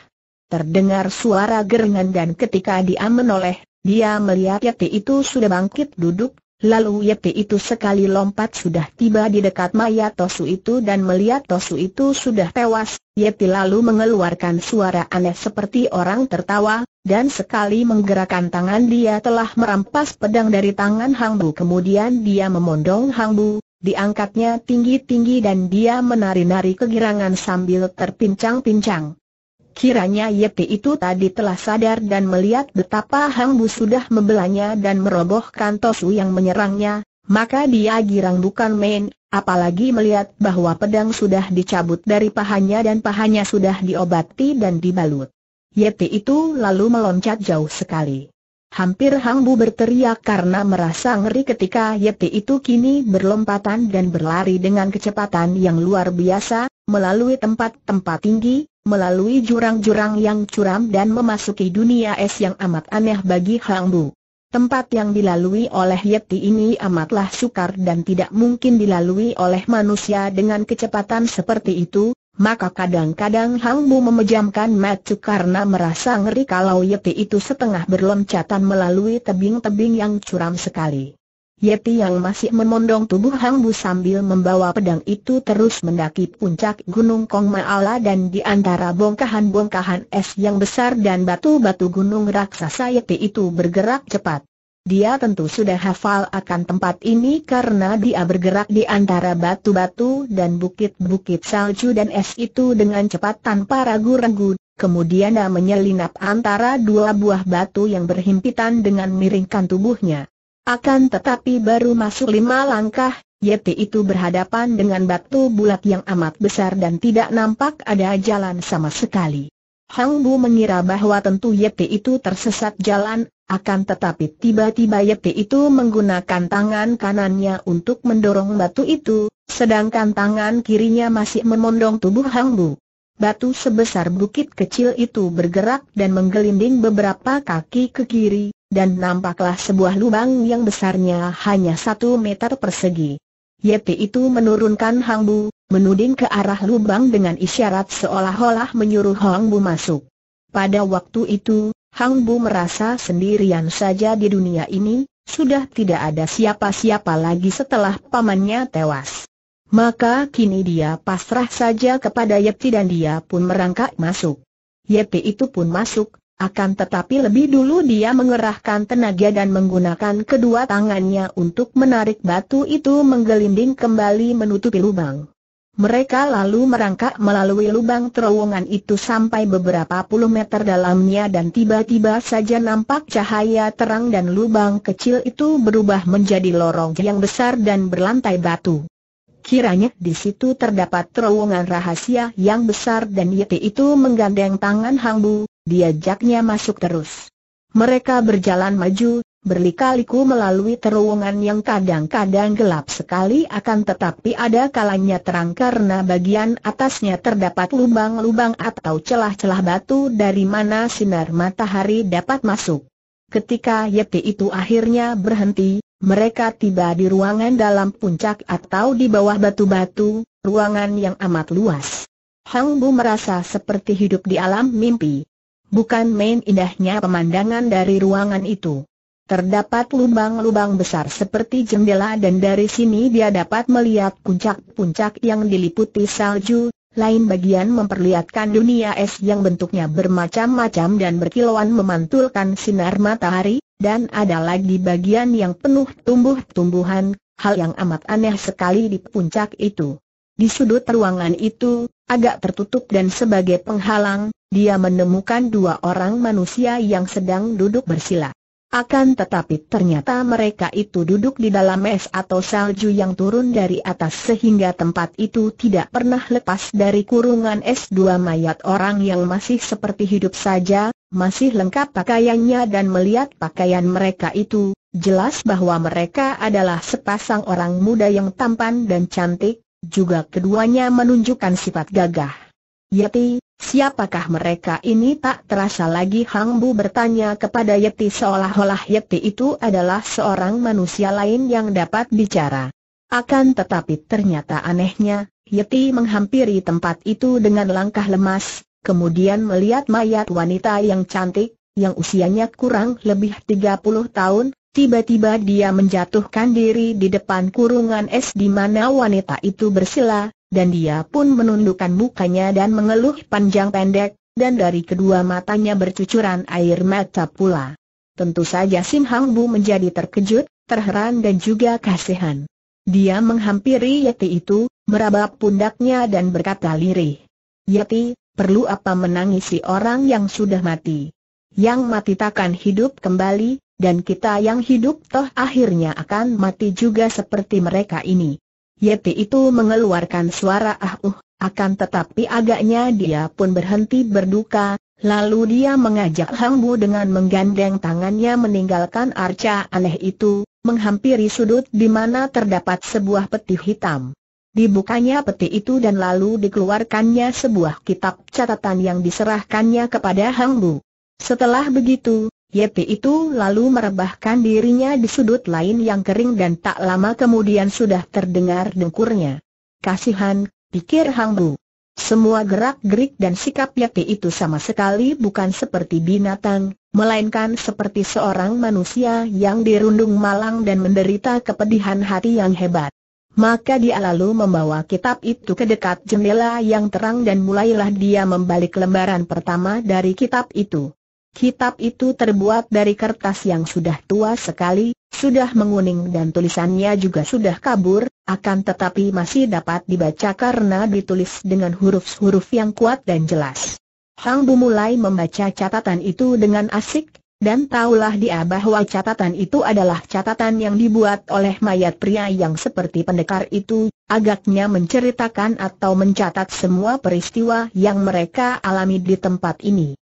A: Terdengar suara gerengan dan ketika dia menoleh, dia melihat Yeti itu sudah bangkit duduk, lalu Yeti itu sekali lompat sudah tiba di dekat mayat Tosu itu dan melihat Tosu itu sudah tewas, Yeti lalu mengeluarkan suara aneh seperti orang tertawa, dan sekali menggerakkan tangan dia telah merampas pedang dari tangan Hang Bu kemudian dia memondong Hang Bu, diangkatnya tinggi-tinggi dan dia menari-nari kegirangan sambil terpincang-pincang. Kiranya Yeti itu tadi telah sadar dan melihat betapa Hang Bu sudah membelanya dan merobohkan Tosu yang menyerangnya, maka dia girang bukan main, apalagi melihat bahwa pedang sudah dicabut dari pahanya dan pahanya sudah diobati dan dibalut. Yeti itu lalu meloncat jauh sekali. Hampir Hang Bu berteriak karena merasa ngeri ketika Yeti itu kini berlompatan dan berlari dengan kecepatan yang luar biasa, melalui tempat-tempat tinggi, melalui jurang-jurang yang curam dan memasuki dunia es yang amat aneh bagi Hang Bu. Tempat yang dilalui oleh Yeti ini amatlah sukar dan tidak mungkin dilalui oleh manusia dengan kecepatan seperti itu, Maka kadang-kadang Hang Bu memejamkan mata karena merasa ngeri kalau Yeti itu setengah berloncatan melalui tebing-tebing yang curam sekali. Yeti yang masih memondong tubuh Hang Bu sambil membawa pedang itu terus mendaki puncak Gunung Kong Maala dan di antara bongkahan-bongkahan es yang besar dan batu-batu gunung raksasa Yeti itu bergerak cepat. Dia tentu sudah hafal akan tempat ini karena dia bergerak di antara batu-batu dan bukit-bukit salju dan es itu dengan cepat tanpa ragu-ragu, kemudian dia menyelinap antara dua buah batu yang berhimpitan dengan miringkan tubuhnya. Akan tetapi baru masuk lima langkah, Yeti itu berhadapan dengan batu bulat yang amat besar dan tidak nampak ada jalan sama sekali. Hang Bu mengira bahwa tentu Yeti itu tersesat jalan, akan tetapi tiba-tiba Yeti itu menggunakan tangan kanannya untuk mendorong batu itu, sedangkan tangan kirinya masih memondong tubuh Hang Bu. Batu sebesar bukit kecil itu bergerak dan menggelinding beberapa kaki ke kiri, dan nampaklah sebuah lubang yang besarnya hanya satu meter persegi. Yeti itu menurunkan Hang Bu, menuding ke arah lubang dengan isyarat seolah-olah menyuruh Hang Bu masuk. Pada waktu itu, Hang Bu merasa sendirian saja di dunia ini, sudah tidak ada siapa-siapa lagi setelah pamannya tewas. Maka kini dia pasrah saja kepada Yeti dan dia pun merangkak masuk. Yeti itu pun masuk, akan tetapi lebih dulu dia mengerahkan tenaga dan menggunakan kedua tangannya untuk menarik batu itu menggelinding kembali menutupi lubang. Mereka lalu merangkak melalui lubang terowongan itu sampai beberapa puluh meter dalamnya dan tiba-tiba saja nampak cahaya terang dan lubang kecil itu berubah menjadi lorong yang besar dan berlantai batu. Kiranya di situ terdapat terowongan rahasia yang besar dan Yeti itu menggandeng tangan Hang Bu, diajaknya masuk terus. Mereka berjalan maju, berlika-liku melalui terowongan yang kadang-kadang gelap sekali akan tetapi ada kalanya terang karena bagian atasnya terdapat lubang-lubang atau celah-celah batu dari mana sinar matahari dapat masuk. Ketika Yeti itu akhirnya berhenti, mereka tiba di ruangan dalam puncak atau di bawah batu-batu, ruangan yang amat luas. Hang Bu merasa seperti hidup di alam mimpi. Bukan main indahnya pemandangan dari ruangan itu. Terdapat lubang-lubang besar seperti jendela dan dari sini dia dapat melihat puncak-puncak yang diliputi salju, lain bagian memperlihatkan dunia es yang bentuknya bermacam-macam dan berkilauan memantulkan sinar matahari, dan ada lagi bagian yang penuh tumbuh-tumbuhan, hal yang amat aneh sekali di puncak itu. Di sudut ruangan itu, agak tertutup dan sebagai penghalang, dia menemukan dua orang manusia yang sedang duduk bersila. Akan tetapi ternyata mereka itu duduk di dalam es atau salju yang turun dari atas sehingga tempat itu tidak pernah lepas dari kurungan es dua mayat orang yang masih seperti hidup saja, masih lengkap pakaiannya dan melihat pakaian mereka itu, jelas bahwa mereka adalah sepasang orang muda yang tampan dan cantik, juga keduanya menunjukkan sifat gagah. Yati, Siapakah mereka ini tak terasa lagi Hang Bu bertanya kepada Yeti seolah-olah Yeti itu adalah seorang manusia lain yang dapat bicara. Akan tetapi ternyata anehnya, Yeti menghampiri tempat itu dengan langkah lemas, kemudian melihat mayat wanita yang cantik, yang usianya kurang lebih 30 tahun, tiba-tiba dia menjatuhkan diri di depan kurungan es di mana wanita itu bersila, dan dia pun menundukkan mukanya dan mengeluh panjang pendek, dan dari kedua matanya bercucuran air mata pula. Tentu saja Sim Hang Bu menjadi terkejut, terheran dan juga kasihan. Dia menghampiri Yeti itu, meraba pundaknya dan berkata lirih. Yeti, perlu apa menangisi orang yang sudah mati? Yang mati takkan hidup kembali, dan kita yang hidup toh akhirnya akan mati juga seperti mereka ini. Yeti itu mengeluarkan suara ah uh, akan tetapi agaknya dia pun berhenti berduka, lalu dia mengajak Hang Bu dengan menggandeng tangannya meninggalkan arca aneh itu, menghampiri sudut di mana terdapat sebuah peti hitam. Dibukanya peti itu dan lalu dikeluarkannya sebuah kitab catatan yang diserahkannya kepada Hang Bu. Setelah begitu, Yeti itu lalu merebahkan dirinya di sudut lain yang kering dan tak lama kemudian sudah terdengar dengkurnya. Kasihan, pikir Hang Bu. Semua gerak-gerik dan sikap Yati itu sama sekali bukan seperti binatang, melainkan seperti seorang manusia yang dirundung malang dan menderita kepedihan hati yang hebat. Maka dia lalu membawa kitab itu ke dekat jendela yang terang dan mulailah dia membalik lembaran pertama dari kitab itu. Kitab itu terbuat dari kertas yang sudah tua sekali, sudah menguning dan tulisannya juga sudah kabur, akan tetapi masih dapat dibaca karena ditulis dengan huruf-huruf yang kuat dan jelas. Hang Bu mulai membaca catatan itu dengan asik, dan tahulah dia bahwa catatan itu adalah catatan yang dibuat oleh mayat pria yang seperti pendekar itu, agaknya menceritakan atau mencatat semua peristiwa yang mereka alami di tempat ini.